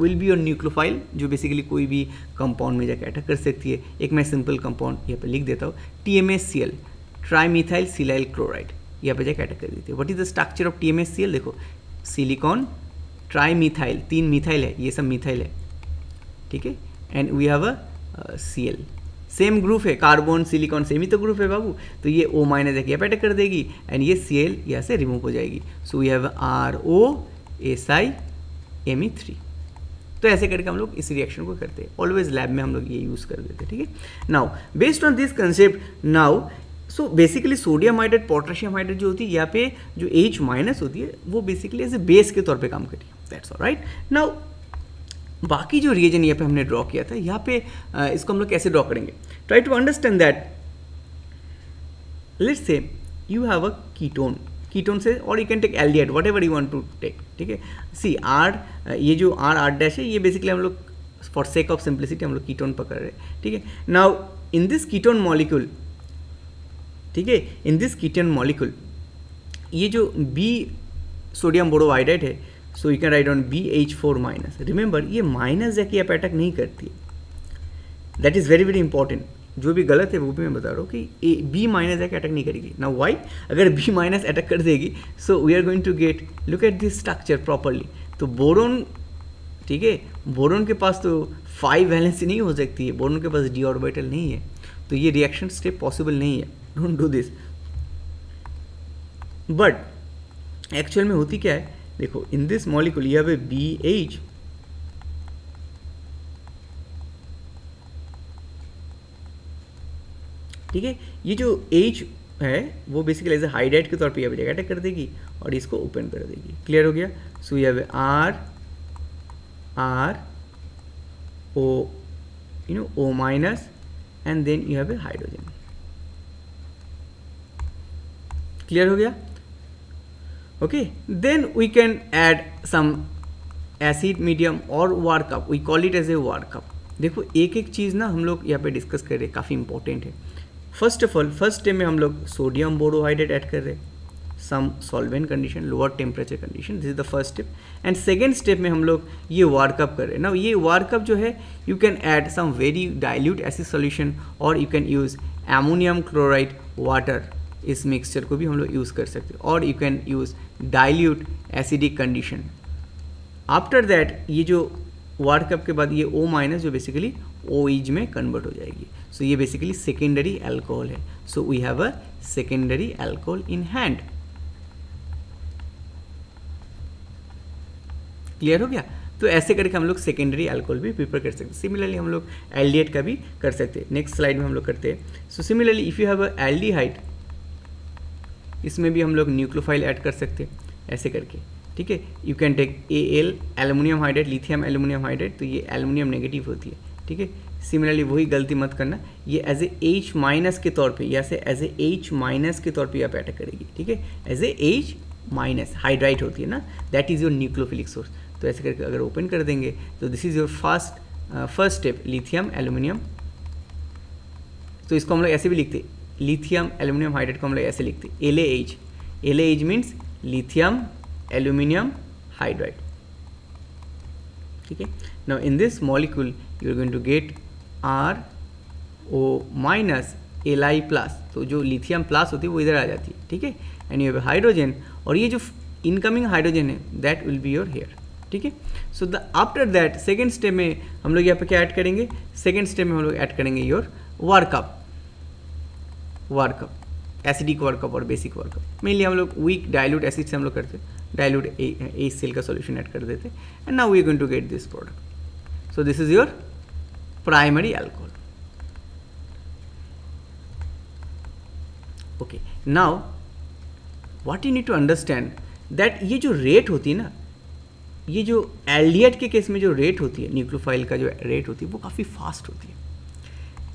will be your nucleophile जो बेसिकली कोई भी कंपाउंड में जाकर अटैक कर सकती है। एक मैं सिंपल कंपाउंड यहाँ पर लिख देता हूँ। T M S C L trimethyl silyl chloride यहाँ पे जाकर अटैक कर देती है। What is the structure of T M S C L देखो सिलिकॉन ट्राईमिथाइल तीन मिथाइल है, ये सब मिथाइल है। ठीक है? And we have a C L same group है कार्बन सिलिकॉन सेम ही तो ग्रुप है बाबू। तो ये ओ माइनस है यहाँ पे अटैक कर देगी। एंड ये सी एल यहाँ से रिमूव हो जाएगी। So we have R O S I M E three तो ऐसे करके हम लोग इस रिएक्शन को करते हैं। ऑलवेज लैब में हम लोग ये यूज़ कर देते हैं, ठीक है? Now based on this concept now so basically sodium hydrate potassium hydrate जो होती है, यहाँ पे जो एच माइनस होती है, वो बेसिकली एज ए बेस के तौर पे काम करी दैट्स ऑल राइट नाउ बाकी जो रिएजन यहाँ पे हमने ड्रॉ किया था, यहाँ पे इसको हम लोग कैसे ड्रॉ करेंगे? Try to understand that let's say you have a ketone ketone से और you can take aldehyde whatever you want to take ठीक है? सी आर ये जो आर आर डैश है, ये बेसिकली हम लोग फॉर सेक ऑफ़ सिंप्लिसिटी हम लोग कीटोन पकड़ रहे हैं, ठीक है? Now in this ketone molecule ठीक है? इन दिस कीटन मॉलिक्यूल ये जो बी सोडियम बोरोहाइड्रेट है so you can write on B H four minus remember ये माइनस जाके अटैक नहीं करती that is very very important जो भी गलत है वो भी मैं बता रहा हूँ कि ए बी माइनस जाके अटैक नहीं करेगी। ना वाई अगर बी माइनस अटैक कर देगी so we are going to get look at this structure properly तो बोरोन, ठीक है? बोरोन के पास तो फाइव वैलेंसी नहीं हो सकती है। बोरोन के पास डी ऑर्बिटल नहीं है। तो ये रिएक्शन स्टेप पॉसिबल नहीं है। Don't do this but actual में होती क्या है? देखो इन दिस मॉलिक्यूल यह पे बी एच ठीक है? ये जो एज है, वो बेसिकली एज ए हाइड्राइट के तौर पे यहाँ पे अटैक कर देगी और इसको ओपन कर देगी। क्लियर हो गया? सो यू यह R R O you know O minus and then you have hydrogen clear हो गया? Okay then we can add some acid medium और workup we call it as a workup देखो एक एक चीज़ ना हम लोग यहाँ पे डिस्कस कर रहे हैं, काफ़ी इंपॉर्टेंट है। First of all first step में हम लोग सोडियम बोरोहाइड्रेट ऐड कर रहे some solvent condition lower temperature condition this is the first step and second step में हम लोग ये वार्कअप कर रहे हैं। ना ये वार्कअप जो है you can add some very dilute acid solution और you can use ammonium chloride water इस मिक्सचर को भी हम लोग यूज़ कर सकते हैं। और you can use dilute acidic condition after that ये जो वार्ड कप के बाद ये ओ माइनस जो बेसिकली ओ में कन्वर्ट हो जाएगी। So, ये बेसिकली सेकेंडरी एल्कोहल है. So we have a secondary alcohol in hand clear हो गया? तो ऐसे करके हम लोग सेकेंडरी अल्कोहल भी प्रिपेयर कर सकते हैं. सिमिलरली हम लोग एल्डिहाइड का भी कर सकते हैं. नेक्स्ट स्लाइड में हम लोग करते हैं. So similarly if you have a aldehyde इसमें भी हम लोग न्यूक्लोफाइल ऐड कर सकते हैं. ऐसे करके. ठीक है? You can take A L aluminium hydrate lithium aluminium hydrate तो ये एलुमिनियम नेगेटिव होती है. ठीक है? सिमिलरली वही गलती मत करना। ये एज ए एच माइनस के तौर पे, या से एज ए एच माइनस के तौर पे आप अटैक करेगी, ठीक है? As a H minus hydride होती है ना? That is your nucleophilic source तो ऐसे करके अगर ओपन कर देंगे तो this is your first first step lithium aluminium तो इसको हम लोग ऐसे भी लिखते लिथियम एल्यूमिनियम हाइड्रेट को हम लोग ऐसे लिखते L A H L H means lithium aluminium hydride ठीक है? Now in this molecule you are going to get R O minus L I plus तो जो लिथियम प्लस होती है, वो इधर आ जाती है, ठीक है? एंड यू हैव हाइड्रोजन और ये जो इनकमिंग हाइड्रोजन है that will be your here ठीक है? So the after that second step में हम लोग यहाँ पे क्या ऐड करेंगे? सेकेंड स्टेप में हम लोग ऐड करेंगे your workup workup acidic workup और बेसिक वर्कअप मेनली हम लोग वीक डायलूट एसिड से हम लोग करते डायलूट ए सेल का सोल्यूशन ऐड कर देते and now we going to get this product so this is your primary alcohol okay now what you need to understand that ये जो रेट होती है ना, ये जो एल्डियट के केस में जो रेट होती है न्यूक्लोफाइल का जो रेट होती है, वो काफ़ी फास्ट होती है।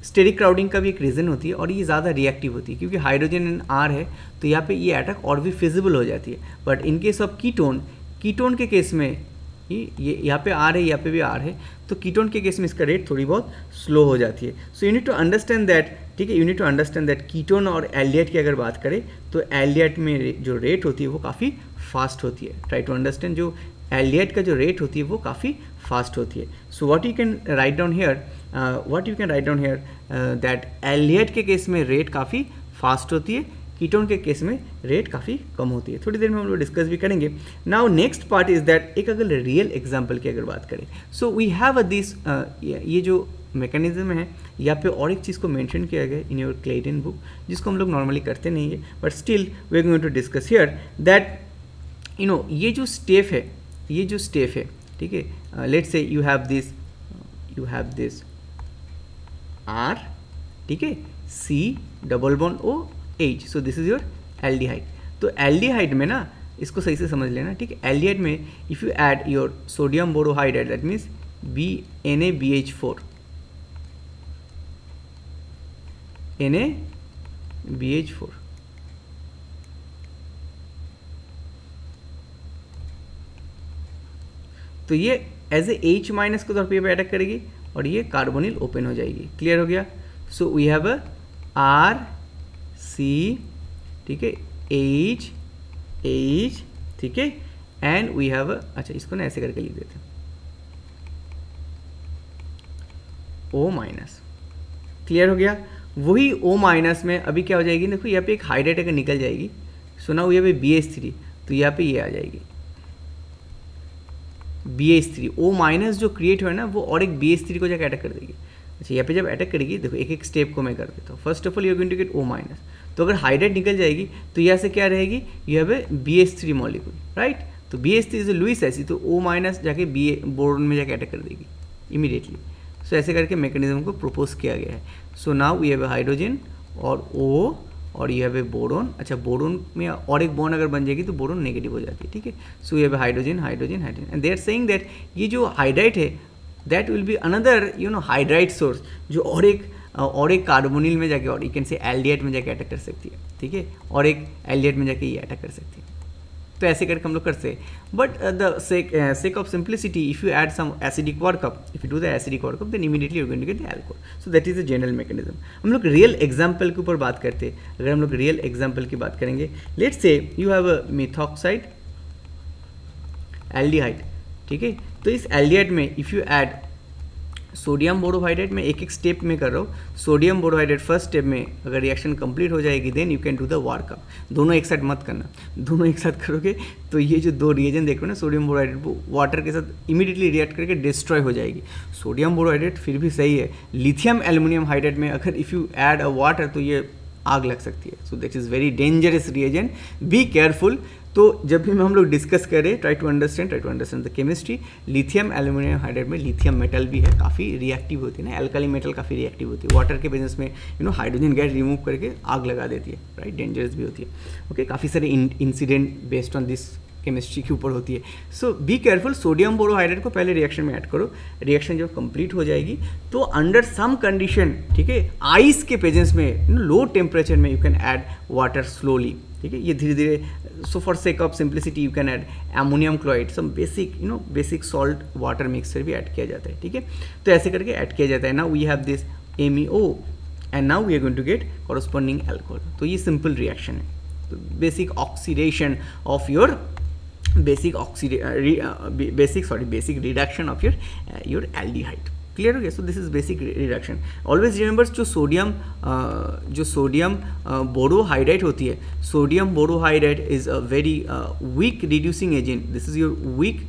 स्टेरिक क्राउडिंग का भी एक रीज़न होती है और ये ज़्यादा रिएक्टिव होती है क्योंकि हाइड्रोजन इन आर है तो यहाँ पे ये अटैक और भी फिजिबल हो जाती है। But in case of ketone ketone के केस में ये ये यहाँ पे आर है यहाँ पे भी आर है तो कीटोन के केस में इसका रेट थोड़ी बहुत स्लो हो जाती है। So you need to understand that ठीक है you need to understand that ketone और एलियट की अगर बात करें तो एलियट में जो रेट होती है वो काफ़ी फास्ट होती है। ट्राई टू अंडरस्टैंड जो एलियट का जो रेट होती है वो काफ़ी फास्ट होती है। So what you can write down here what you can write down here that aldehyde के केस में रेट काफ़ी फास्ट होती है। कीटोन के केस में रेट काफ़ी कम होती है। थोड़ी देर में हम लोग डिस्कस भी करेंगे। Now next part is that एक अगर रियल एग्ज़ाम्पल की अगर बात करें so we have a this ये जो मैकेनिज्म है, यहाँ पे और एक चीज़ को मेंशन किया गया इन योर क्लेटन बुक जिसको हम लोग नॉर्मली करते नहीं है but still we going to discuss here that you know ये जो स्टेप है, ये जो स्टेप है, ठीक है let say you have this you have this R ठीक है C double bond O H so this is your aldehyde तो एल्डिहाइड में ना, इसको सही से समझ लेना, ठीक है? एल्डिहाइड में if you add your sodium borohydride that means B N A B H four N A B H four तो ये एज ए एच माइनस के तौर पर अटैक करेगी और ये कार्बोनिल ओपन हो जाएगी. क्लियर हो गया? So we have a R C ठीक है? एच एच ठीक है? एंड वी हैव अच्छा इसको ना ऐसे करके लिख देते ओ माइनस क्लियर हो गया? वही ओ माइनस में अभी क्या हो जाएगी? देखो, यहाँ पे एक हाइड्रेट अगर निकल जाएगी। सुना पे बी एस थ्री तो यहाँ पे ये आ जाएगी। B S three O minus जो क्रिएट हुआ है ना, वो और एक बी एस थ्री को जाकर अटैक कर देगी। अच्छा यहाँ पे जब अटैक करेगी, देखो एक एक स्टेप को मैं कर देता हूँ। First of all you going to get O minus तो अगर हाइड्रेट निकल जाएगी तो यहाँ से क्या रहेगी? You have a B S three molecule right तो B S three is Lewis acid तो ओ माइनस जाके बी बोर्डन में जाके अटैक कर देगी इमीडिएटली सो so, ऐसे करके मैकेनिज्म को प्रपोज किया गया है. So now have a hydrogen और ओ और ये हैव ए बोरोन अच्छा बोरोन में और एक बोन अगर बन जाएगी तो बोरोन नेगेटिव हो जाती है ठीक है? सो ये hydrogen hydrogen hydrogen and they are saying that ये जो हाइड्राइट है that will be another you know hydride source जो और एक और एक कार्बोनिल में जाके, और यू कैन से एल्डिएट में जाके अटैक कर सकती है, ठीक है? और एक एल्डिएट में जाके ये अटैक कर सकती है। तो ऐसे करके हम लोग करते हैं। But the sake of simplicity if you add some acidic workup if you do the acidic workup then immediately you going to get the alcohol so that is the general mechanism हम लोग रियल एग्ज़ाम्पल के ऊपर बात करते हैं। अगर हम लोग रियल एग्ज़ाम्पल की बात करेंगे let's say you have a methoxide aldehyde ठीक है? तो इस एल्डिहाइड में if you add sodium borohydrate में एक एक स्टेप में कर रहा हूँ। सोडियम बोरोहाइड्रेट फ़र्स्ट स्टेप में अगर रिएक्शन कंप्लीट हो जाएगी then you can do the workup दोनों एक साथ मत करना। दोनों एक साथ करोगे तो ये जो दो रिएजन देख रहे हो ना, सोडियम बोरोहाइड्रेट, वो वाटर के साथ इमीडिएटली रिएक्ट करके डिस्ट्रॉय हो जाएगी। सोडियम बोरोहाइड्रेट फिर भी सही है। लिथियम एल्यूमिनियम हाइड्रेट में अगर if you add a water तो ये आग लग सकती है। So that is very dangerous reagent be careful तो जब भी हम लोग डिस्कस करें try to understand try to understand the chemistry lithium aluminium hydrate में लिथियम मेटल भी है, काफ़ी रिएक्टिव होती है ना एल्काली मेटल काफ़ी रिएक्टिव होती है। वाटर के बिज़नेस में you know hydrogen gas remove करके आग लगा देती है राइट डेंजरस भी होती है। Okay okay? काफ़ी सारे incident based on this chemistry के ऊपर होती है। So be careful sodium borohydrate को पहले रिएक्शन में ऐड करो। रिएक्शन जब कंप्लीट हो जाएगी तो अंडर सम कंडीशन ठीक है आइस के प्रेजेंस में लो टेम्परेचर में you can add water slowly ठीक है? ये धीरे धीरे so for sake of simplicity you can add ammonium chloride some basic you know basic salt water mixture भी ऐड किया जाता है ठीक है? तो ऐसे करके ऐड किया जाता है। Have this M E O and now we are going to get corresponding alcohol तो ये सिंपल रिएक्शन है। तो basic oxidation of your basic oxida uh, uh, basic sorry basic reduction of your uh, your aldehyde clear हो गया? So this is basic reduction always remembers जो सोडियम जो सोडियम बोरोहाइड्रेट होती है sodium borohydrate is a very weak reducing agent this is your weak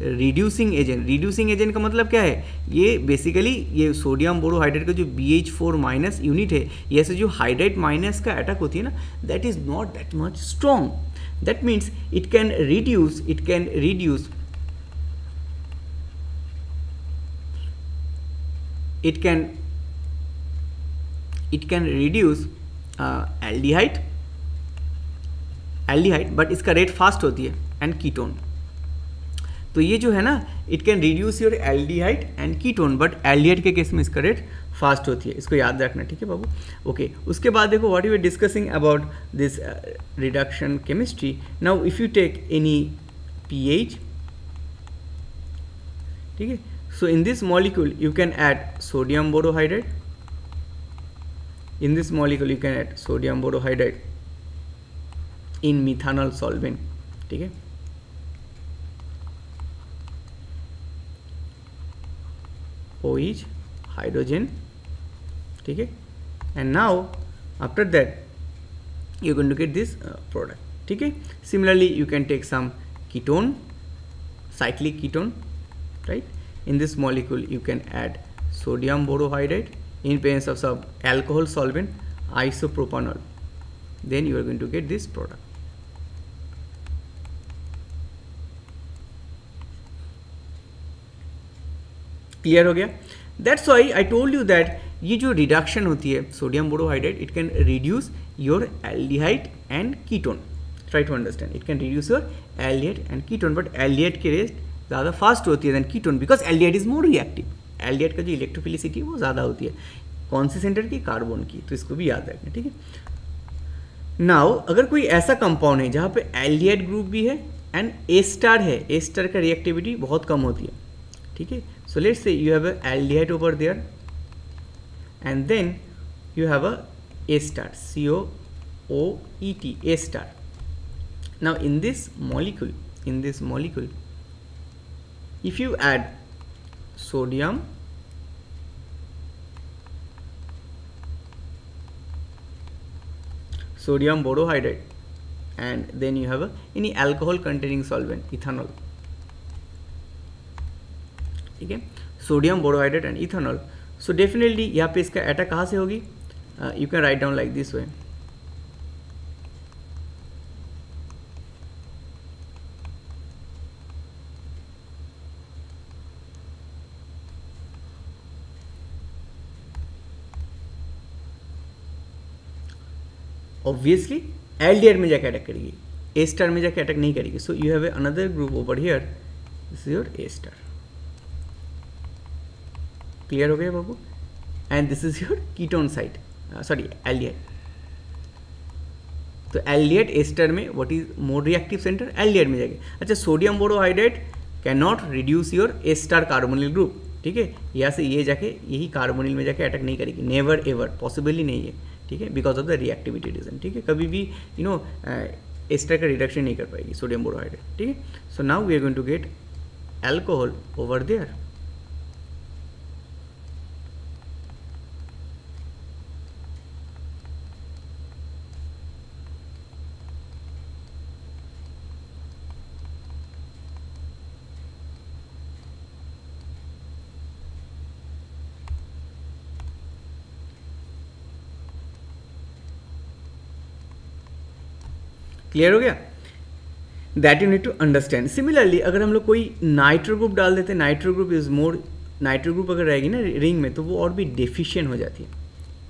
reducing agent reducing agent का मतलब क्या है? ये बेसिकली ये सोडियम बोरोहाइड्रेट का जो B H four minus unit है, ये से जो हाइड्रेट माइनस का अटैक होती है ना that is not that much strong that means it can reduce it can reduce it can it can reduce uh, aldehyde aldehyde but इसका रेट फास्ट होती है एंड कीटोन तो ये जो है ना it can reduce your aldehyde and ketone but aldehyde के केस में इसका रेट फास्ट होती है. इसको याद रखना ठीक है बाबू? ओके उसके बाद देखो what you are discussing about this reduction chemistry now if you take any pH ठीक है So in this molecule you can add sodium borohydride. In this molecule you can add sodium borohydride in methanol solvent. ठीक है O is hydrogen ठीक है and now after that you're going to get this uh, product ठीक है similarly you can take some ketone cyclic ketone right in this molecule you can add sodium borohydride in presence of some alcohol solvent isopropanol then you are going to get this product clear हो गया that's why I told you that ये जो रिडक्शन होती है sodium borohydrate it can reduce your aldehyde and ketone try to understand it can reduce your aldehyde and ketone but aldehyde के रेस्ट ज़्यादा फास्ट होती है then ketone because L is more reactive L का जो इलेक्ट्रोफिलिसिटी है वो ज़्यादा होती है। कौन सी सेंटर की? कार्बन की। तो इसको भी याद रखना, ठीक है? नाउ अगर कोई ऐसा कंपाउंड है जहाँ पे एल ग्रुप भी है एंड ए स्टार है ए स्टार का रिएक्टिविटी बहुत कम होती है, ठीक है? So let's say you have aldehyde over there and then you have a ester C O O E T ester now in this molecule in this molecule if you add sodium sodium borohydride and then you have a, any alcohol containing solvent ethanol ठीक है sodium borohydrate and ethanol so definitely यहाँ पे इसका अटैक कहाँ से होगी you can write down like this way obviously L में जाकर अटैक करेगी। ए स्टार में जाकर अटैक नहीं करेगी। So you have another group over here this is your ester clear हो गया बाबू? This is your ketone side sorry aldehyde तो एलियट एस्टर में what is more reactive center aldehyde में जाएगी। अच्छा sodium borohydrate can not reduce your ester carbonyl group ठीक है? यहाँ से ये जाके, यही कार्बोनिल में जाके अटैक नहीं करेगी। नेवर एवर पॉसिबल नहीं है। ठीक है? Because of the reactivity reason ठीक है? कभी भी यू नो एस्टर का रिडक्शन नहीं कर पाएगी सोडियम बोरोहाइड्रेट ठीक है? So now we are going to get alcohol over there clear हो गया? That you need to understand similarly अगर हम लोग कोई नाइट्रो ग्रुप डाल देते nitro group is more nitro group अगर रहेगी ना रिंग में तो वो और भी डेफिशिएंट हो जाती है।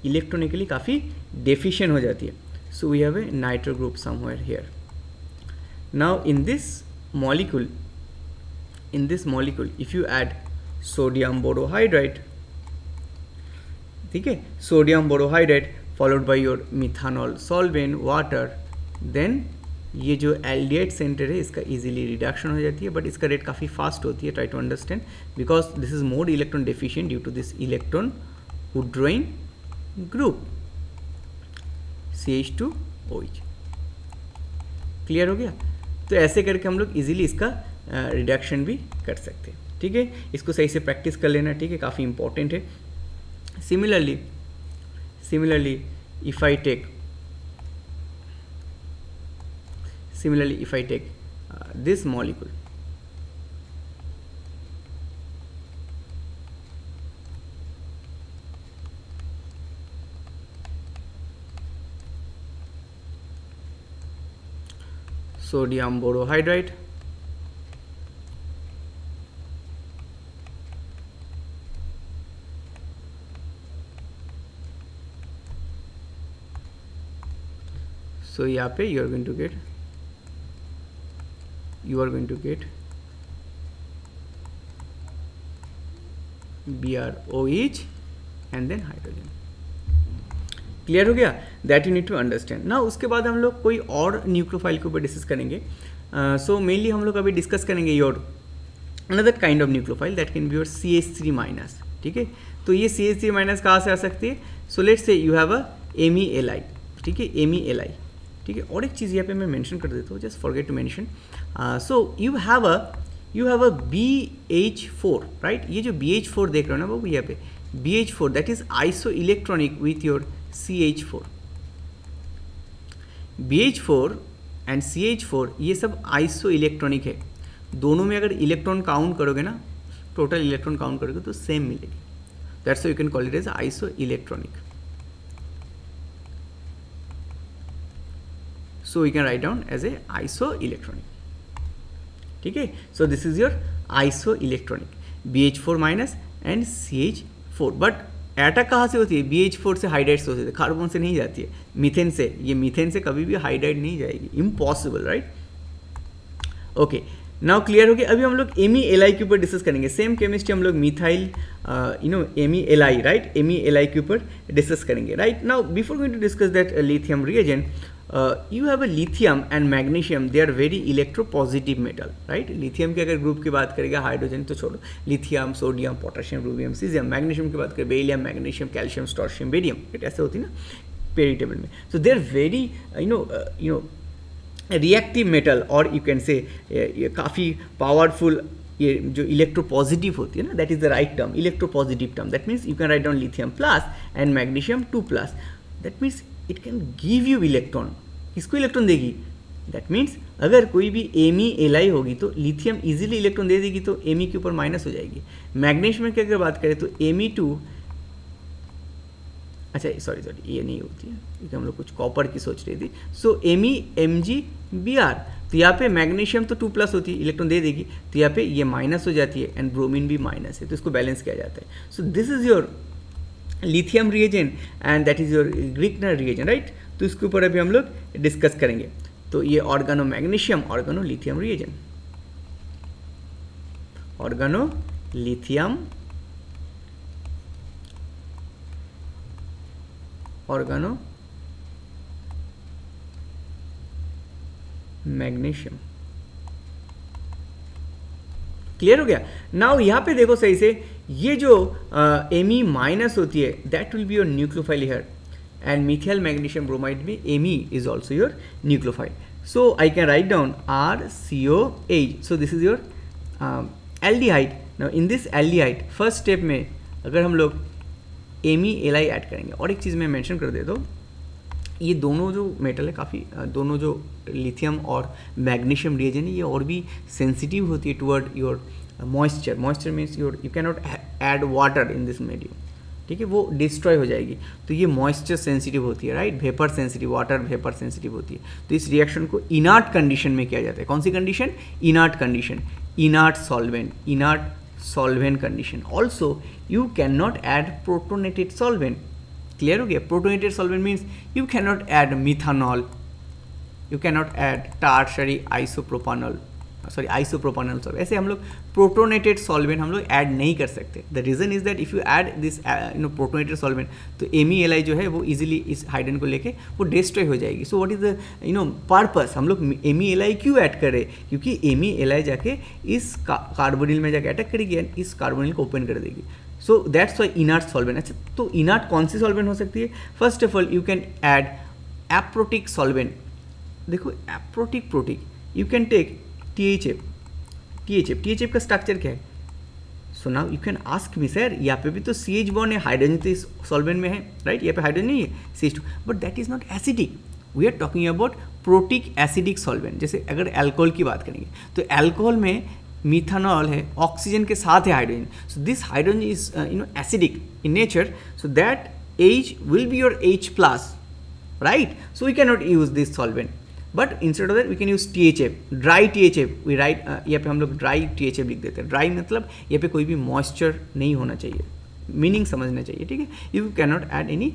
इलेक्ट्रॉनिकली काफ़ी डेफिशिएंट हो जाती है। So we have a nitro group somewhere here now in this molecule in this molecule if you add sodium borohydrate ठीक है? Sodium borohydrate followed by your methanol solvent water then ये जो एल्डिएट सेंटर है, इसका इजीली रिडक्शन हो जाती है बट इसका रेट काफ़ी फास्ट होती है try to understand because this is more electron deficient due to this electron withdrawing group C H two O H clear हो गया? तो ऐसे करके हम लोग इजीली इसका रिडक्शन भी कर सकते हैं, ठीक है? इसको सही से प्रैक्टिस कर लेना, ठीक है? काफ़ी इंपॉर्टेंट है। Similarly similarly if I take similarly if I take uh, this molecule sodium borohydride so yeah you're going to get you are going to get BrOH and then hydrogen. Clear हो गया? That you need to understand ना उसके बाद हम लोग कोई और न्यूक्लियोफाइल के ऊपर डिस्कस करेंगे। सो uh, मेनली so हम लोग अभी डिस्कस करेंगे your another kind of nucleophile that can be your C H three minus ठीक है? तो ये सी एच थ्री माइनस कहाँ से आ सकती है? So let say you have a M E L I ठीक है? एम ई एल आई ठीक है? और एक चीज़ यहाँ पे मैं मेंशन कर देता हूँ just forget to mention so you have a you have a B H four right ये जो बी एच फोर देख रहे हो ना बाबू यहाँ पे B H four that is isoelectronic with your C H four B H four and C H four ये सब आइसो इलेक्ट्रॉनिक है. दोनों में अगर इलेक्ट्रॉन काउंट करोगे ना टोटल इलेक्ट्रॉन काउंट करोगे तो सेम मिलेगी. That's you can call it as isoelectronic so you can write down as a isoelectronic. Is your isoelectronic B H four minus and C H four but attack कहाँ से होती है? बी एच फोर से हाइड्राइड से होती है। कार्बन से नहीं जाती है। मीथेन से। ये मीथेन से कभी भी हाइड्राइड नहीं जाएगी। Impossible right okay now clear हो गया? अभी हम लोग एमी एल आई के ऊपर डिस्कस करेंगे। सेम केमिस्ट्री हम लोग methyl you know M E L I right M E L I के ऊपर डिस्कस करेंगे right now before going to discuss that lithium reagent you have a lithium and magnesium they are very electropositive metal right lithium के अगर ग्रुप की बात करेगा हाइड्रोजन तो छोड़ो। Lithium sodium potassium rubidium caesium magnesium की बात करें beryllium magnesium calcium strontium barium right ऐसे होती ना पेरिटेबल में। So they are very you know you know reactive metal और यू कैन से काफ़ी पावरफुल ये जो इलेक्ट्रोपॉजिटिव होती है ना that is the right term electropositive term that means you can write down lithium plus and magnesium two plus that means it can give you electron किसको इलेक्ट्रॉन देगी। दैट मीन्स अगर कोई भी एम ई एल आई होगी तो लिथियम इजीली इलेक्ट्रॉन दे देगी तो एम ई के ऊपर माइनस हो जाएगी। मैग्नेशियम की अगर बात करें तो एम ई टू अच्छा सॉरी सॉरी ये नहीं होती है, क्योंकि हम लोग कुछ कॉपर की सोच रही थी। So M E M G B R तो यहाँ पे मैग्नीशियम तो टू प्लस होती है इलेक्ट्रॉन दे देगी तो यहाँ पे ये माइनस हो जाती है एंड ब्रोमीन भी माइनस है तो इसको बैलेंस किया जाता है। So this is your lithium reagent and that is your Grignard reagent right तो इसके ऊपर अभी हम लोग डिस्कस करेंगे। तो ये organo magnesium organo lithium reagent organo lithium organo magnesium clear हो गया? नाउ यहाँ पे देखो सही से, ये जो एम माइनस होती है that will be your nucleophile here your nucleophile so I can write down R C O H so this is your aldehyde now in this aldehyde first step में अगर हम लोग M E L I add करेंगे, और एक चीज़ मैं मेंशन कर देता हूँ ये दोनों जो मेटल है काफ़ी दोनों जो लिथियम और मैग्नीशियम रिएजन है, ये और भी सेंसिटिव होती है toward your moisture moisture means your you can not add water in this medium ठीक है, वो डिस्ट्रॉय हो जाएगी। तो ये मॉइस्चर सेंसिटिव होती है right vapour sensitive water vapour sensitive होती है। तो इस रिएक्शन को इनार्ट कंडीशन में किया जाता है। कौन सी condition inert condition inert solvent inert solvent condition also you can not add protonated solvent clear हो गया? Protonated solvent means you cannot add methanol you cannot add add tertiary isopropanol sorry isopropanol solve ऐसे हम लोग प्रोटोनेटेड सॉल्वेंट हम लोग ऐड नहीं कर सकते. The reason is that if you add this you know protonated solvent तो एम ई आई जो है वो इजीली इस हाइड्रन को लेके वो डिस्ट्रॉय हो जाएगी. So what is the you know purpose हम लोग एम ई आई क्यों ऐड करें? क्योंकि एम ई आई जाके इस कार्बोनिल में जाके अटैक करेगी एंड इस कार्बोनिल को ओपन कर देगी. So that's why inert solvent अच्छा तो इनार्ट कौन सी सॉल्वेंट हो सकती है? First of all you can add aprotic solvent देखो aprotic protic you can take T H F T H F T H F का स्ट्रक्चर क्या है? So now you can ask me sir यहाँ पे भी तो सी एच बॉन्ड है हाइड्रोजन तो इस सॉल्वेंट में है राइट यहाँ पे हाइड्रोजन नहीं है C H two but that is not acidic we are talking about protic acidic solvent जैसे अगर एल्कोहल की बात करेंगे तो एल्कोहल में मिथानॉल है ऑक्सीजन के साथ है hydrogen so this hydrogen is you know acidic in nature so that H will be your H plus, right? So we cannot use this solvent. But instead of that we can use T H F dry T H F we right यहाँ पे हम लोग ड्राई टी एच एफ़ लिख देते हैं। ड्राई मतलब यहाँ पे कोई भी मॉइस्चर नहीं होना चाहिए। मीनिंग समझना चाहिए, ठीक है? You cannot add any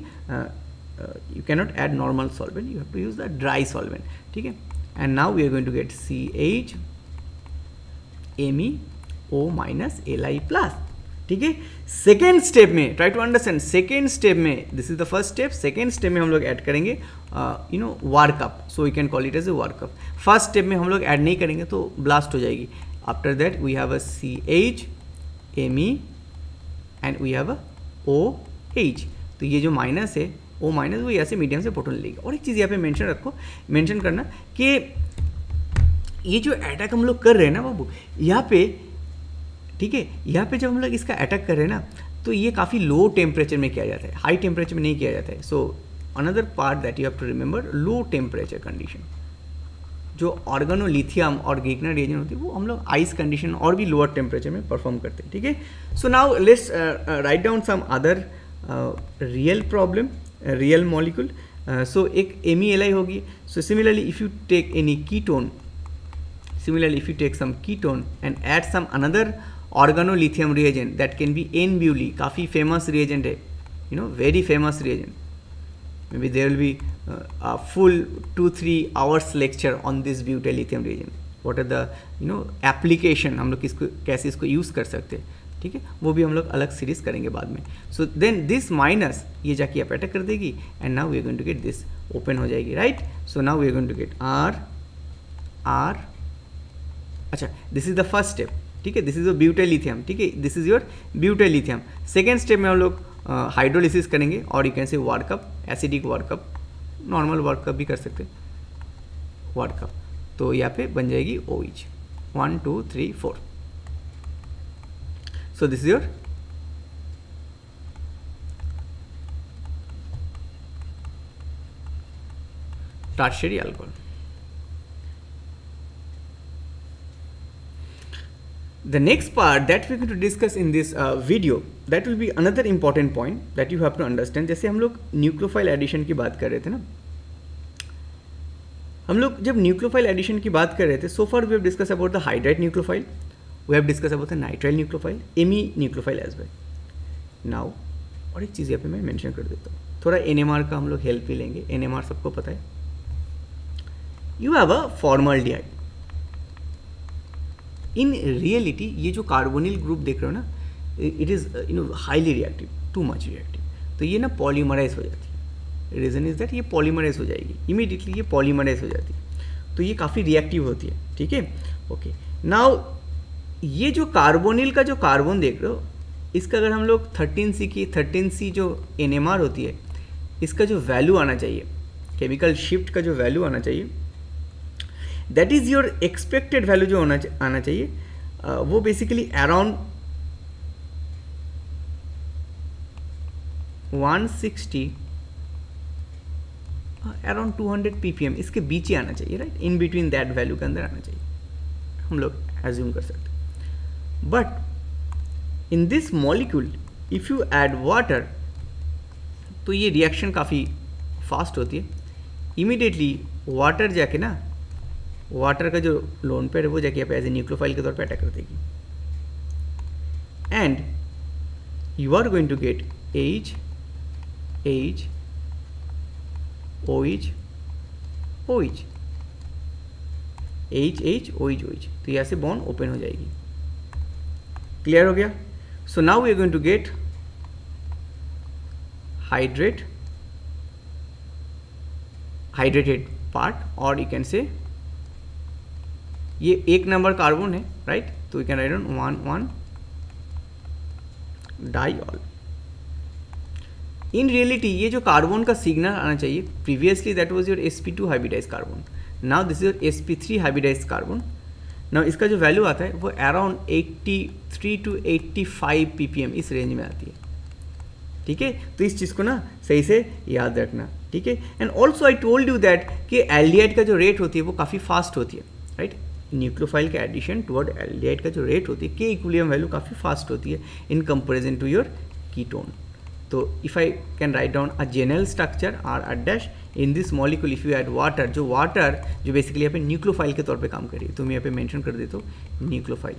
you cannot add normal solvent you have to use the dry solvent ठीक है? And now we are going to get C H M E O minus L I plus ठीक है? सेकेंड स्टेप में try to understand second step में this is the first step second step में हम लोग ऐड करेंगे you know workup so we can call it as a workup first step में हम लोग ऐड नहीं करेंगे तो ब्लास्ट हो जाएगी. After that we have a C H M E and we have a O H तो ये जो माइनस है ओ माइनस वो ऐसे मीडियम से प्रोटोन लेगी. और एक चीज़ यहाँ पे मेंशन रखो मेंशन करना कि ये जो अटैक हम लोग कर रहे हैं ना बाबू, यहाँ पे ठीक है? यहाँ पे जब हम लोग इसका अटैक कर रहे हैं ना तो ये काफ़ी लो टेम्परेचर में किया जाता है। हाई टेम्परेचर में नहीं किया जाता है। So another part that you have to remember low temperature condition जो ऑर्गेनोलिथियम और गेगनर रिएजन होती है, वो हम लोग आइस कंडीशन और भी लोअर टेम्परेचर में परफॉर्म करते हैं, ठीक है? So now let's write down some other real problem real molecule so एक एम आई होगी। So similarly if you take any ketone similarly, if you take some ketone and add some another organolithium reagent that can be n butyl काफ़ी फ़ेमस रिएजेंट है you know very famous reagent may be there will be full two three hours lecture on this butyllithium reagent what are the you know application हम लोग किसको, कैसे इसको यूज़ कर सकते हैं, ठीक है? वो भी हम लोग अलग सीरीज़ करेंगे बाद में. सो देन दिस माइनस ये जाके आप अटैक कर देगी and now we going to get this open हो जाएगी right so now we going to get R R अच्छा this is the first step ठीक है दिस इज़ योर ब्यूटेलिथियम ठीक है this is your butyllithium second step में हम लोग हाइड्रोलिसिस करेंगे और you can say workup acidic workup normal workup भी कर सकते हैं। वार्कअप तो यहाँ पे बन जाएगी O H one two three four so this is your tertiary alcohol. The next part that we're going to discuss in this uh, video that will be another important point that you have to understand. जैसे हम लोग न्यूक्लोफाइल एडिशन की बात कर रहे थे ना? हम लोग जब न्यूक्लोफाइल एडिशन की बात कर रहे थे so far we have discuss about the hydride nucleophile we have discuss about the nitrile nucleophile amine nucleophile as well now और एक चीज़ यहाँ पे मैं मेंशन कर देता हूँ। थोड़ा एनएमआर का हम लोग हेल्प भी लेंगे। एनएमआर सबको पता है। You have a formaldehyde in reality ये जो कार्बोनिल ग्रुप देख रहे हो ना it is you know highly reactive too much reactive तो ये ना पॉलीमराइज हो जाती है। रीज़न इज़ दैट ये पॉलीमराइज हो जाएगी। इमीडिएटली ये पॉलीमराइज हो जाती है। तो ये काफ़ी रिएक्टिव होती है, ठीक है? ओके नाउ ये जो कार्बोनिल का जो कार्बन देख रहे हो, इसका अगर हम लोग थर्टीन सी की थर्टीन सी जो एनएमआर होती है, इसका जो वैल्यू आना चाहिए केमिकल शिफ्ट का जो वैल्यू आना चाहिए that is your expected value जो होना आना चाहिए। वो बेसिकली अराउंड 160 अराउंड 200 ppm इसके बीच ही आना चाहिए right in between that value के अंदर आना चाहिए। हम लोग एज्यूम कर सकते but in this molecule if you add water तो ये रिएक्शन काफ़ी फास्ट होती है। इमीडिएटली वाटर जाके ना वाटर का जो लोन पेयर है वो जाके आप एज ए न्यूक्लोफाइल के तौर पर अटैक कर देगी। And you are going to get H H O H O H H H O H O H तो यहाँ से बॉन्ड ओपन हो जाएगी। क्लियर हो गया? So now we are going to get hydrate hydrated part और यू कैन से ये एक नंबर कार्बन है राइट तो you can write on one one diol in reality ये जो कार्बन का सिग्नल आना चाहिए previously that was your sp2 hybridize carbon now this is your sp3 hybridize carbon ना इसका जो वैल्यू आता है, वो अराउंड 83 टू 85 ppm इस रेंज में आती है। ठीक है? तो इस चीज़ को ना सही से याद रखना। ठीक है? And also I told you that कि एल्डिहाइड का जो रेट होती है, वो काफ़ी फास्ट होती है राइट न्यूक्लियोफाइल का एडिशन टुवर्ड एल्डिहाइड का जो रेट होती है के इक्विलियम वैल्यू काफ़ी फास्ट होती है in comparison to your ketone तो if I can write down a general structure R a dash in this molecule if you add water जो वाटर जो बेसिकली यहाँ पे न्यूक्लियोफाइल के तौर पे काम करी तो मैं यहाँ पे मेंशन कर देता हूँ, न्यूक्लियोफाइल.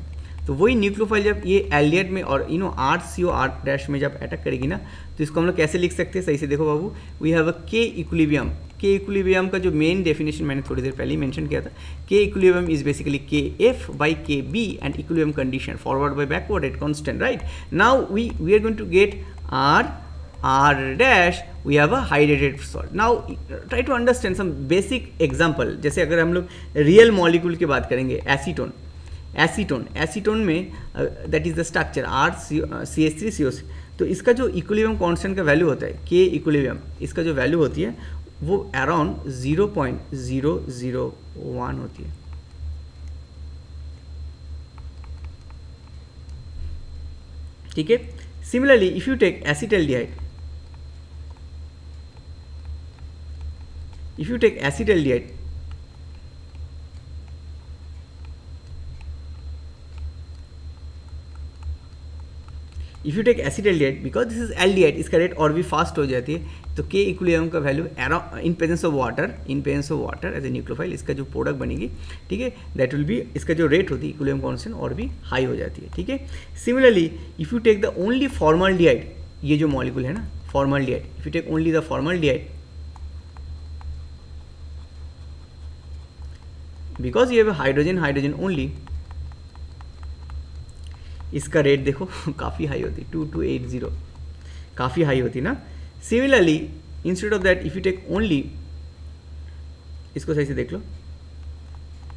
तो वही न्यूक्लियोफाइल जब ये एलियट में और you know R C O R dash में जब अटैक करेगी ना तो इसको हम लोग कैसे लिख सकते हैं? सही से देखो बाबू. वी हैव अ के इक्विलिबियम के इक्विलिबियम का जो मेन डेफिनेशन मैंने थोड़ी देर पहले ही मेंशन किया था के equilibrium is basically K F by K B and equilibrium condition forward by backward at constant right now we we are going to get R r dash, we have a hydrated salt. Now, try to understand some basic example. जैसे अगर हम लोग रियल मॉलिक्यूल की बात करेंगे एसीटोन एसीटोन एसीटोन में that is the structure R C S three C O C तो इसका जो इक्विलिबियम कांस्टेंट का वैल्यू होता है के इक्विलिबियम इसका जो वैल्यू होती है वो around zero point zero zero one होती है। ठीक है? Similarly if you take acetaldehyde if you take acetaldehyde if you take acetaldehyde because this is aldehyde इसका रेट और भी फास्ट हो जाती है तो के इक्वलियम का value in presence of water in presence of water as a nucleophile इसका जो प्रोडक्ट बनेगी, ठीक है? दैट विल बी इसका जो रेट होती है इक्वलियम कॉन्सेंट और भी हाई हो जाती है, ठीक है? Similarly if you take the only formal ये जो मॉलिक्यूल है ना formaldehyde if you take only the formaldehyde because have hydrogen hydrogen only इसका रेट देखो, *laughs* काफ़ी हाई होती टू टू एट ज़ीरो काफ़ी हाई होती ना। Similarly instead of that if you take only इसको सही से देख लो।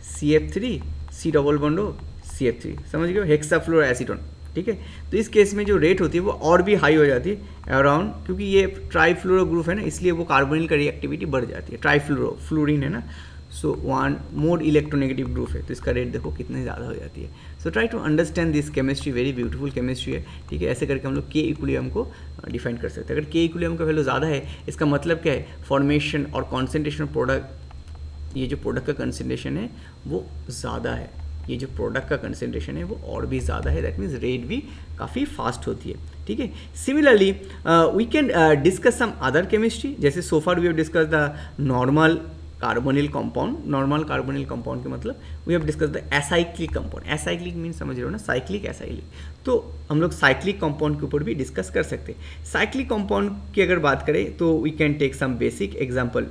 C F three C double बॉन्डो C F three समझ गए हेक्सा फ्लोर एसिटोन ठीक है? तो इस केस में जो रेट होती है, वो और भी हाई हो जाती है अराउंड क्योंकि ये ट्राईफ्लोरो ग्रुप है ना, इसलिए वो कार्बोनिल का रिएक्टिविटी बढ़ जाती है। ट्राईफ्लोरो फ्लोरिन है ना? So one more electronegative group है। तो इसका रेट देखो कितनी ज़्यादा हो जाती है। So try to understand this chemistry very beautiful chemistry है। ठीक है? ऐसे करके हम लोग के इक्वलियम को डिफाइन कर सकते हैं। अगर के इक्वलियम का वैल्यू ज़्यादा है, इसका मतलब क्या है? फॉर्मेशन और कॉन्सेंट्रेशन प्रोडक्ट ये जो प्रोडक्ट का कंसेंट्रेशन है, वो ज़्यादा है। ये जो प्रोडक्ट का कंसेंट्रेशन है, वो और भी ज़्यादा है। दैट मीन्स रेट भी काफ़ी फास्ट होती है। ठीक है? Similarly we can discuss some other chemistry जैसे so far we have discuss the normal carbonyl compound normal carbonyl compound के मतलब we have discuss the acyclic compound acyclic mean समझ रहे हो ना? साइक्लिक एसाइक्लिक तो हम लोग साइक्लिक कंपाउंड के ऊपर भी डिस्कस कर सकते हैं। साइक्लिक कंपाउंड की अगर बात करें तो we can take some basic example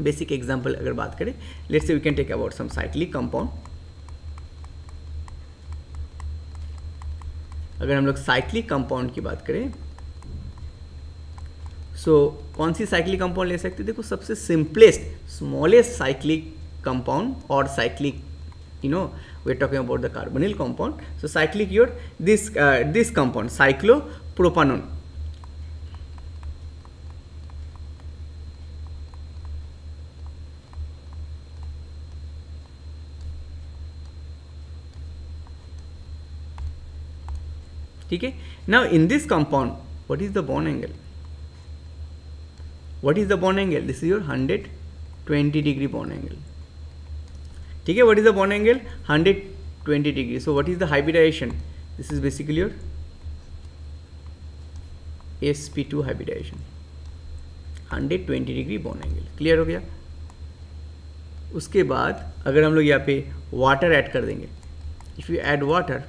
basic example अगर बात करें let say we can take about some cyclic compound अगर हम लोग साइक्लिक कंपाउंड की बात करें सो so, कौन सी साइक्लिक कंपाउंड ले सकते हैं? देखो सबसे simplest smallest cyclic compound or cyclic you know we're talking about the carbonyl compound. So cyclic your this uh, this compound cyclopropanone. Okay? Now in this compound what is the bond angle? What is the bond angle? This is your 100 120 degree bond angle ठीक है what is the bond angle 120 degree so what is the hybridization this is basically your sp2 hybridization 120 degree bond angle clear हो गया उसके बाद अगर हम लोग यहाँ पे वाटर ऐड कर देंगे इफ़ यू ऐड वाटर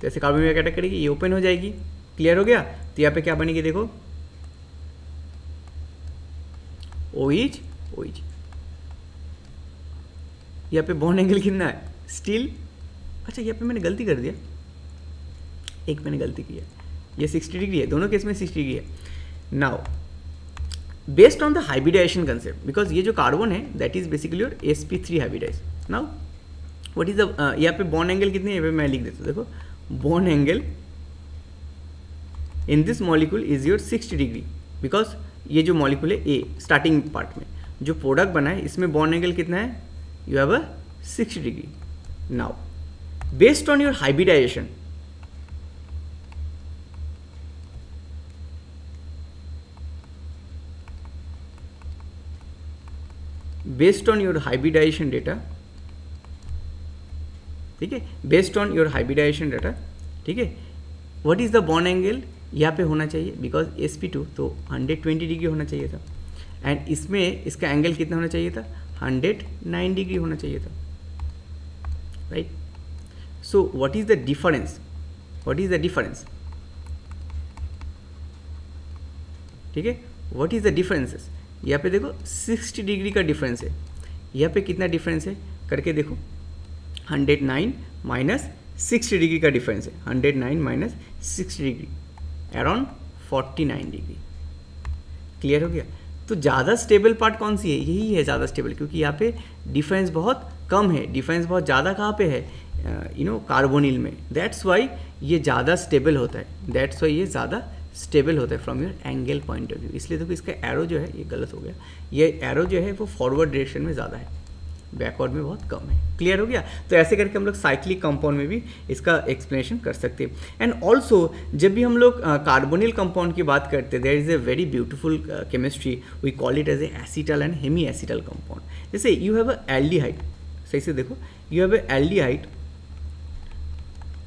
तो ऐसे कार्बन में अटैक करेगी ये ओपन हो जाएगी क्लियर हो गया तो यहाँ पे क्या बनेगी देखो ओ इज़ ओ इज़ यहाँ पे बॉन्ड एंगल कितना है? स्टील अच्छा यहाँ पे मैंने गलती कर दिया। एक मैंने गलती की है। ये 60 डिग्री है। दोनों केस में 60 डिग्री है। Now based on the hybridization concept because ये जो कार्बन है that is basically your S P three hybridize now what is the यहाँ पे बॉन्ड एंगल कितनी है? मैं लिख देता हूँ। देखो bond angle in this molecule is your 60 degree because ये जो मॉलिक्यूल है ए स्टार्टिंग पार्ट में, जो प्रोडक्ट बना है, इसमें बॉन्ड एंगल कितना है? You have a 60 degree now based on your hybridization based on your hybridization data, ठीक है? Based on your hybridization data ठीक है? What is the bond angle यहाँ पे होना चाहिए बिकॉज़ एस पी टू तो हंड्रेड ट्वेंटी डिग्री होना चाहिए था। एंड इसमें इसका एंगल कितना होना चाहिए था? हंड्रेड नाइन डिग्री होना चाहिए था। Right so what is the difference what is the difference ठीक है? व्हाट इज़ द डिफरेंसेस यहाँ पे देखो 60 डिग्री का डिफरेंस है। यहाँ पे कितना डिफरेंस है? करके देखो। 109 माइनस सिक्सटी डिग्री का डिफरेंस है। 109 minus sixty degree around 49 degree clear हो गया? तो ज़्यादा स्टेबल पार्ट कौन सी है? यही है ज़्यादा स्टेबल क्योंकि यहाँ पे डिफरेंस बहुत कम है डिफरेंस बहुत ज़्यादा कहाँ पे है? यू नो कार्बोनिल में. दैट्स वाई ये ज़्यादा स्टेबल होता है. दैट्स वाई ये ज़्यादा स्टेबल होता है from your angle point of view इसलिए देखो तो इसका एरो जो है, ये गलत हो गया. ये एरो जो है, वो फॉरवर्ड डायरेक्शन में ज़्यादा है. बैकवर्ड में बहुत कम है। क्लियर हो गया? तो ऐसे करके हम लोग साइक्लिक कंपाउंड में भी इसका एक्सप्लेनेशन कर सकते हैं। एंड ऑल्सो जब भी हम लोग कार्बोनिल कंपाउंड की बात करते हैं there is a very beautiful chemistry we call it as acetal and hemi acetal compound जैसे यू हैव अ एल्डिहाइड सही से देखो you have a aldehyde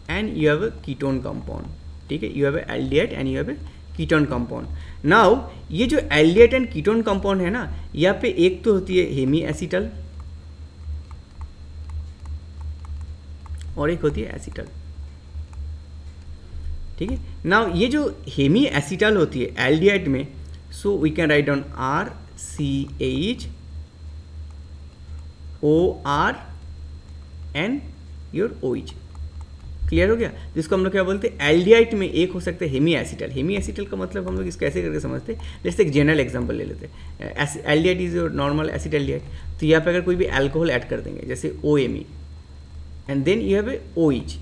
and you have a ketone compound ठीक है? You have aldehyde and you have a ketone compound now ये जो एल्डिएट एंड कीटोन कंपाउंड है ना, यहाँ पे एक तो होती है हेमी एसिटल और एक होती है एसिटल। ठीक है? नाउ ये जो हेमी एसिटल होती है एल्डिएट में so we can write down R C H O R N your O H clear हो गया? जिसको हम लोग क्या बोलते हैं? एल्डियाइट में एक हो सकता है हेमी एसिटल हेमी एसिटल का मतलब हम लोग इसको ऐसे करके समझते हैं, जैसे एक जनरल एग्जांपल ले लेते हैं। Aldehyde is your normal acetaldehyde तो यहाँ पे अगर कोई भी अल्कोहल ऐड कर देंगे, जैसे O M E and then you have a O H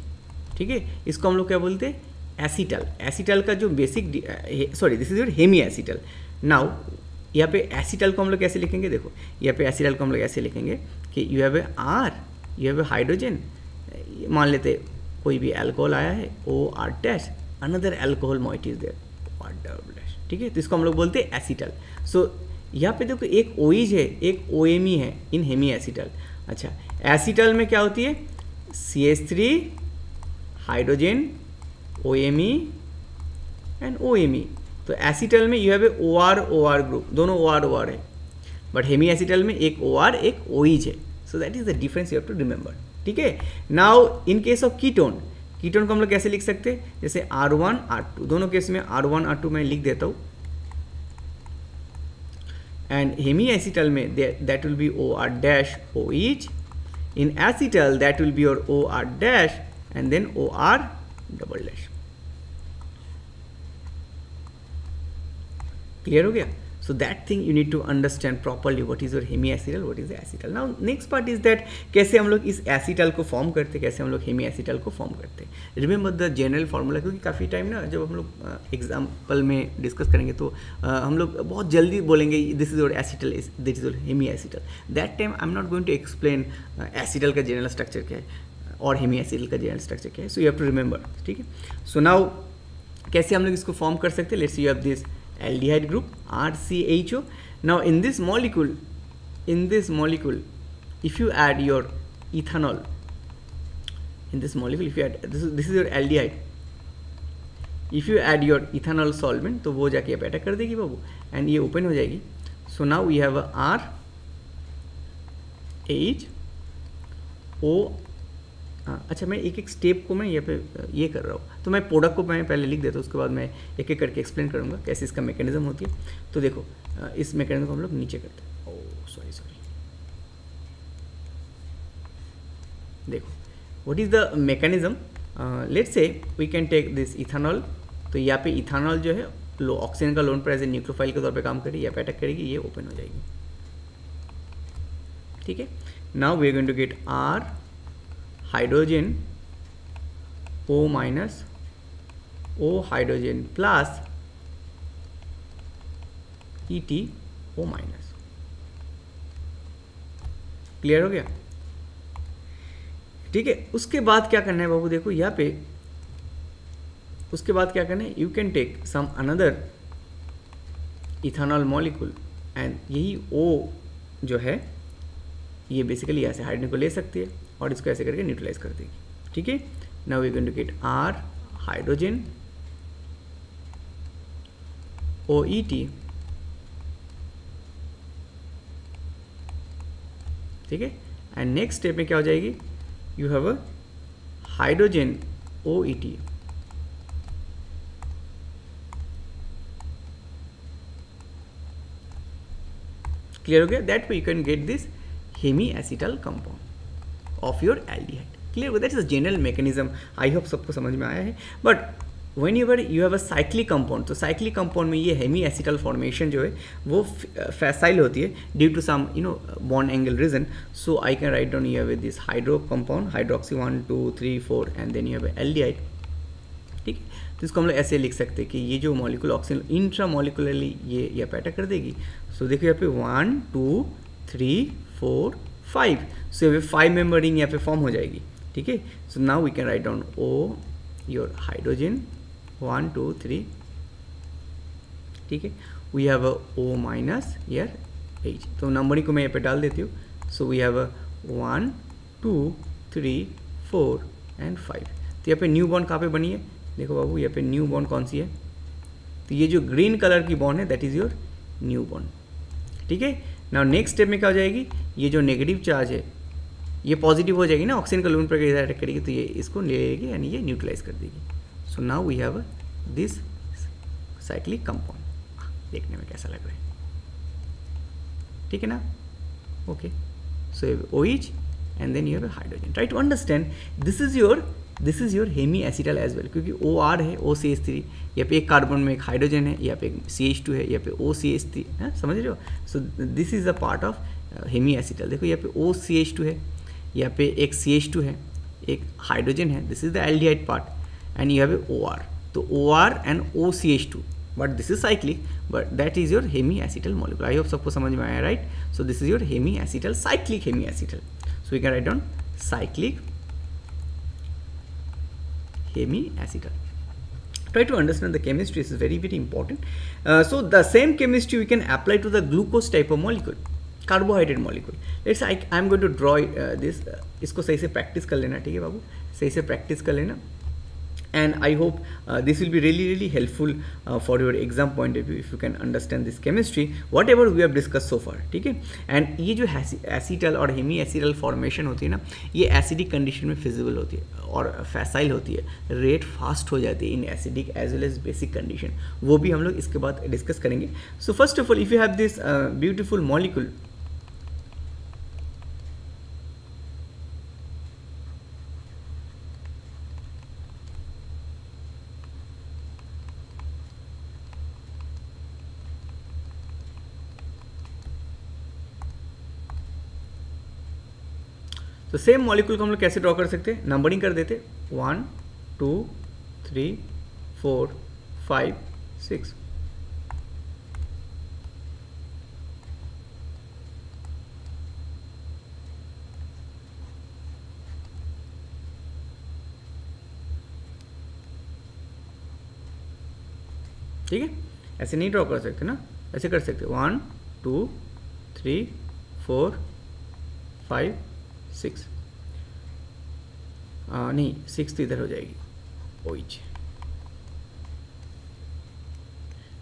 ठीक है? इसको हम लोग क्या बोलते हैं? एसिटल एसिटल का जो basic sorry this is your hemi acetal now यहाँ पे एसिटल को हम लोग कैसे लिखेंगे? देखो, यहाँ पे एसिटल को हम लोग ऐसे लिखेंगे कि you have a R you have a hydrogen मान लेते, कोई भी अल्कोहल आया है O R dash another alcohol moiety is dash ठीक है? तो इसको हम लोग बोलते हैं एसिटल सो यहाँ पे देखो, एक ओइज है, एक ओ ई है इन हेमी एसिटल अच्छा एसिटल में क्या होती है? C S three hydrogen O M E and O M E तो एसिटल में you have a O R O R group दोनों ओ आर ओ आर है. बट हेमी एसिटल में एक ओ आर एक ओइज है so that is the difference you have to remember ठीक है? Now in case of ketone ketone को हम लोग कैसे लिख सकते हैं? जैसे आर वन आर टू दोनों केस में आर वन आर टू मैं लिख देता हूँ. एंड हेमी एसिटल में that will be O R dash O H in acetal that will be your O R dash and then O R double dash clear हो गया so that thing you need to understand properly what is your hemiacetal what is the acetal now next part is that हम लोग इस एसिटल को फॉर्म करते कैसे हम लोग हेमी एसिटल को फॉर्म करते। हैं रिमेंबर द जनरल फार्मूला क्योंकि काफ़ी टाइम ना जब हम लोग एग्ज़ाम्पल में डिस्कस करेंगे तो uh, हम लोग बहुत जल्दी बोलेंगे this is your acetal this is your hemi acetal that time I am not going to explain acetal का जनरल स्ट्रक्चर क्या है और हेमी एसिडल का जनरल स्ट्रक्चर क्या है। So you have to remember ठीक है? सो नाउ कैसे हम लोग इसको फॉर्म कर सकते हैं? Let's you have this aldehyde group RCHO. Now in this molecule, in this molecule, if you add your ethanol, in this molecule, if you add this is, this is your aldehyde. If you add your ethanol solvent, तो वो जाके अटैक कर देगी बाबू एंड ये ओपन हो जाएगी so now we have R H O हाँ अच्छा मैं एक एक स्टेप को मैं ये पे ये कर रहा हूँ तो मैं प्रोडक्ट को मैं पहले लिख देता हूँ, उसके बाद मैं एक एक करके एक्सप्लेन करूँगा कैसे इसका मैकेनिज्म होती है। तो देखो इस मैकेनिज्म को हम लोग नीचे करते हैं। ओ सॉरी सॉरी देखो what is the mechanism let's say we can take this ethanol तो यहाँ पे इथानॉल जो है, लो ऑक्सीजन का lone pair as a nucleophile के तौर पे काम करेगी, या पे अटैक करेगी, ये ओपन हो जाएगी। ठीक है? Now we are going to get R hydrogen O minus O hydrogen plus Et O minus clear हो गया? ठीक है, उसके बाद क्या करना है बाबू? देखो, यहाँ पे उसके बाद क्या करना है? You can take some another ethanol molecule and यही ओ जो है, ये बेसिकली ऐसे हाइड्रोजन को ले सकती है और इसको ऐसे करके न्यूट्रलाइज कर देगी। ठीक है? Now we can to get R hydrogen T ठीक है? एंड नेक्स्ट स्टेप में क्या हो जाएगी? You have a hydrogen O E T clear हो गया? That you can get this hemiacetal compound of your aldehyde clear हो that is general mechanism I hope सबको समझ में आया है. But when your you have a cyclic compound तो साइक्लिक कंपाउंड में ये हेमी एसिटल फॉर्मेशन जो है, वो फैसाइल होती है due to some you know bond angle reason so I can write down you with this hydro compound hydroxy one two three four and then you have aldehyde ठीक है? तो इसको हम लोग ऐसे लिख सकते हैं कि ये जो मॉलिकुल ऑक्सीजन इंट्रा मॉलिकुलरली ये, या पैटर्न कर देगी। सो देखो यहाँ पे one two three four five so यहाँ पे फाइव मेंबर रिंग यहाँ पे फॉर्म हो जाएगी। ठीक है? So now we can write down O your hydrogen one, two, three. ठीक है? We have a O minus your H तो नंबरिंग को मैं यहाँ पे डाल देती हूँ। So we have a one two three four and five तो यहाँ पे न्यू बॉन्ड कहाँ पे बनी है? देखो बाबू, यहाँ पे न्यू बॉन्ड कौन सी है? तो ये जो ग्रीन कलर की बॉन्ड है that is your new bond ठीक है? नाउ नेक्स्ट स्टेप में क्या हो जाएगी? ये जो नेगेटिव चार्ज है, ये पॉजिटिव हो जाएगी ना? ऑक्सीजन का लून पर अटैक करेगी तो ये इसको ले लेगी, यानी ये न्यूट्रलाइज कर देगी। So now we have this cyclic compound देखने में कैसा लग रहा है? ठीक है ना? Okay so O H and then you have hydrogen try to understand this is your this is your hemiacetal as well क्योंकि ओ आर है ओ सी एच थ्री या पे एक कार्बन में एक हाइड्रोजन है, या पे एक सी एच टू है, या पे ओ सी एच थ्री है समझ रहे हो? So this is a part of hemiacetal देखो यहाँ पे ओ सी एच टू है, या पे एक सी एच टू है, एक हाइड्रोजन है this is the aldehyde part तो O R and O C H two but this is cyclic but that is your hemiacetal molecule I hope सबको समझ में आया this is your hemiacetal cyclic hemiacetal so we can write down cyclic hemiacetal try to understand the chemistry this is very very important uh, so the same chemistry we can apply to the glucose type of molecule molecule let's I I'm going to draw uh, this uh, इसको सही से प्रैक्टिस कर लेना ठीक है बाबू सही से प्रैक्टिस कर लेना and I hope uh, this will be really really helpful uh, for your exam point of view if you can understand this chemistry whatever we have discussed so far ठीक है and ये जो एसिटल और हेमी एसिटल फॉर्मेशन होती है ना ये एसिडिक कंडीशन में फिजिबल होती है और फैसाइल होती है रेट फास्ट हो जाती है in acidic as well as basic condition वो भी हम लोग इसके बाद डिस्कस करेंगे so first of all if you have this beautiful molecule तो सेम मॉलिक्यूल को हम लोग कैसे ड्रॉ कर सकते हैं? नंबरिंग कर देते one two three four five six ठीक है? ऐसे नहीं ड्रॉ कर सकते ना? ऐसे कर सकते one two three four five six. नहीं, सिक्स तो इधर हो जाएगी। ओइच।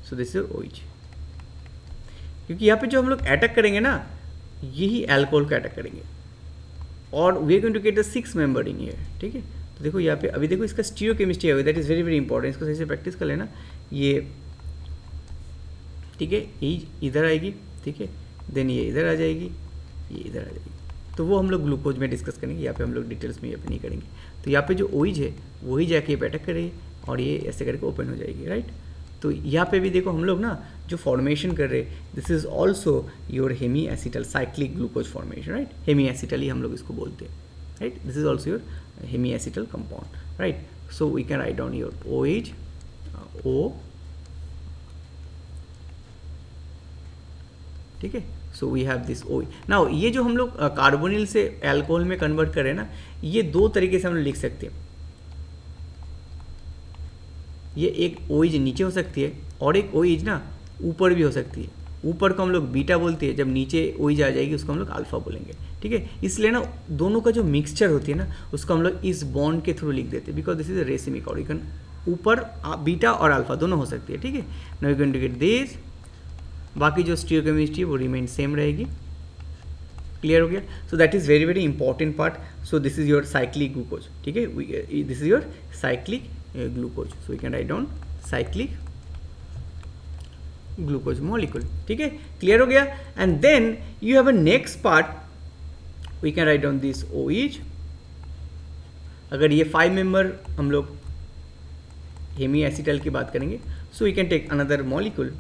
So this is OH. क्योंकि यहाँ पे जो हम लोग अटैक करेंगे ना, यही एल्कोहल का अटैक करेंगे। और we are going to get the six member in year ठीक है? तो देखो यहाँ पे, अभी देखो इसका स्टीरियो केमिस्ट्री है that is very very important इसको सही से प्रैक्टिस कर लेना। ये, ठीक है? यही इधर आएगी, ठीक है? देन ये इधर आ जाएगी, ये इधर आ जाएगी। तो वो हम लोग ग्लूकोज में डिस्कस करेंगे, यहाँ पे हम लोग डिटेल्स में यहाँ पे नहीं करेंगे। तो यहाँ पे जो ओइज है, वही जाके ये बैठक करेगी और ये ऐसे करके ओपन हो जाएगी राइट तो यहाँ पे भी देखो हम लोग ना जो फॉर्मेशन कर रहे this is also your hemiacetal cyclic glucose formation right hemiacetal ही हम लोग इसको बोलते हैं right this is also your hemiacetal compound right so we can write down your O as O ठीक है? So we have this O now ये जो हम लोग कार्बोनिल से एल्कोहल में कन्वर्ट करें ना, ये दो तरीके से हम लिख सकते हैं। ये एक ओइज नीचे हो सकती है और एक ओइज ना ऊपर भी हो सकती है। ऊपर को हम लोग बीटा बोलते हैं, जब नीचे ओइज आ जाएगी, उसको हम लोग अल्फ़ा बोलेंगे। ठीक है? इसलिए ना दोनों का जो मिक्सचर होती है ना, उसको हम लोग इस बॉन्ड के थ्रू लिख देते हैं बिकॉज़ दिस इज़ रेसिमिक और ऊपर बीटा और अल्फ़ा दोनों हो सकती है, ठीक है? No you can to get this बाकी जो स्टीरियोकेमिस्ट्री वो रिमेन सेम रहेगी। क्लियर हो गया? So that is very very important part so this is your cyclic glucose ठीक है? This is your cyclic glucose so we can write down cyclic glucose molecule ठीक है? क्लियर हो गया? And then you have a next part we can write down this O is अगर ये फाइव मेंबर हम लोग हेमी एसिटल की बात करेंगे so we can take another molecule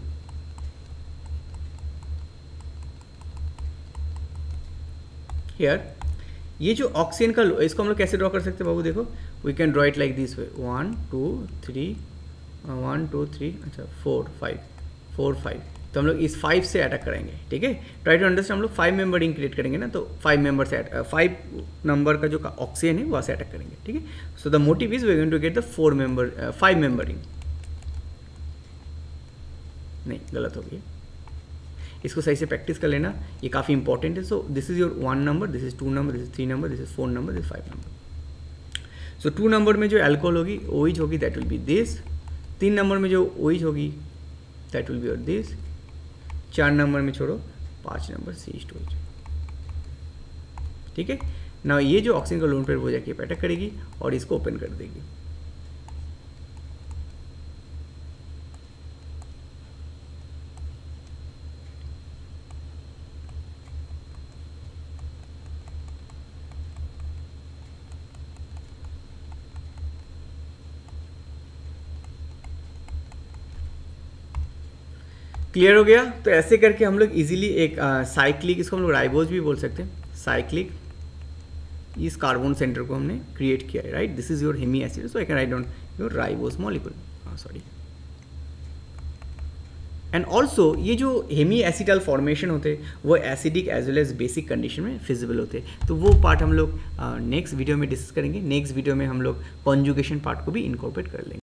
here ये जो ऑक्सीजन का इसको हम लोग कैसे ड्रॉ कर सकते हैं बाबू देखो? We can draw it like this way one two three one two three अच्छा फोर फाइव फोर फाइव तो हम लोग इस फाइव से अटैक करेंगे, ठीक है? ट्राई टू अंडरस्टैंड हम लोग फाइव मेंबर क्रिएट करेंगे ना तो फाइव मेंबर से फाइव नंबर का जो ऑक्सीजन है, वहाँ से अटैक करेंगे, ठीक है? So the motive is we going to get the four member five membering नहीं, गलत हो गई। इसको सही से प्रैक्टिस कर लेना। ये काफ़ी इंपॉर्टेंट है। So this is your one number this is two number this is three number this is four number this five number so two number में जो एल्कोहल होगी ओइज होगी दैट विल बी दिस तीन नंबर में जो ओइज होगी that will be your this चार नंबर में छोड़ो, पाँच नंबर सी स्टोरेज ठीक है? ना ये जो ऑक्सीजन का लोन पेयर वो जाके अटैक करेगी और इसको ओपन कर देगी। क्लियर हो गया? तो ऐसे करके हम लोग इजीली एक साइक्लिक इसको हम लोग राइबोज भी बोल सकते हैं। साइक्लिक इस कार्बन सेंटर को हमने क्रिएट किया है right this is your hemi acid so I can write down your ribose molecule sorry and also ये जो हेमी एसिडल फॉर्मेशन होते वो acidic as well as basic condition में फिजिबल होते तो वो पार्ट हम लोग नेक्स्ट वीडियो में डिस्कस करेंगे। नेक्स्ट वीडियो में हम लोग कॉन्जुगेशन पार्ट को भी इनकॉर्पोरेट कर लेंगे।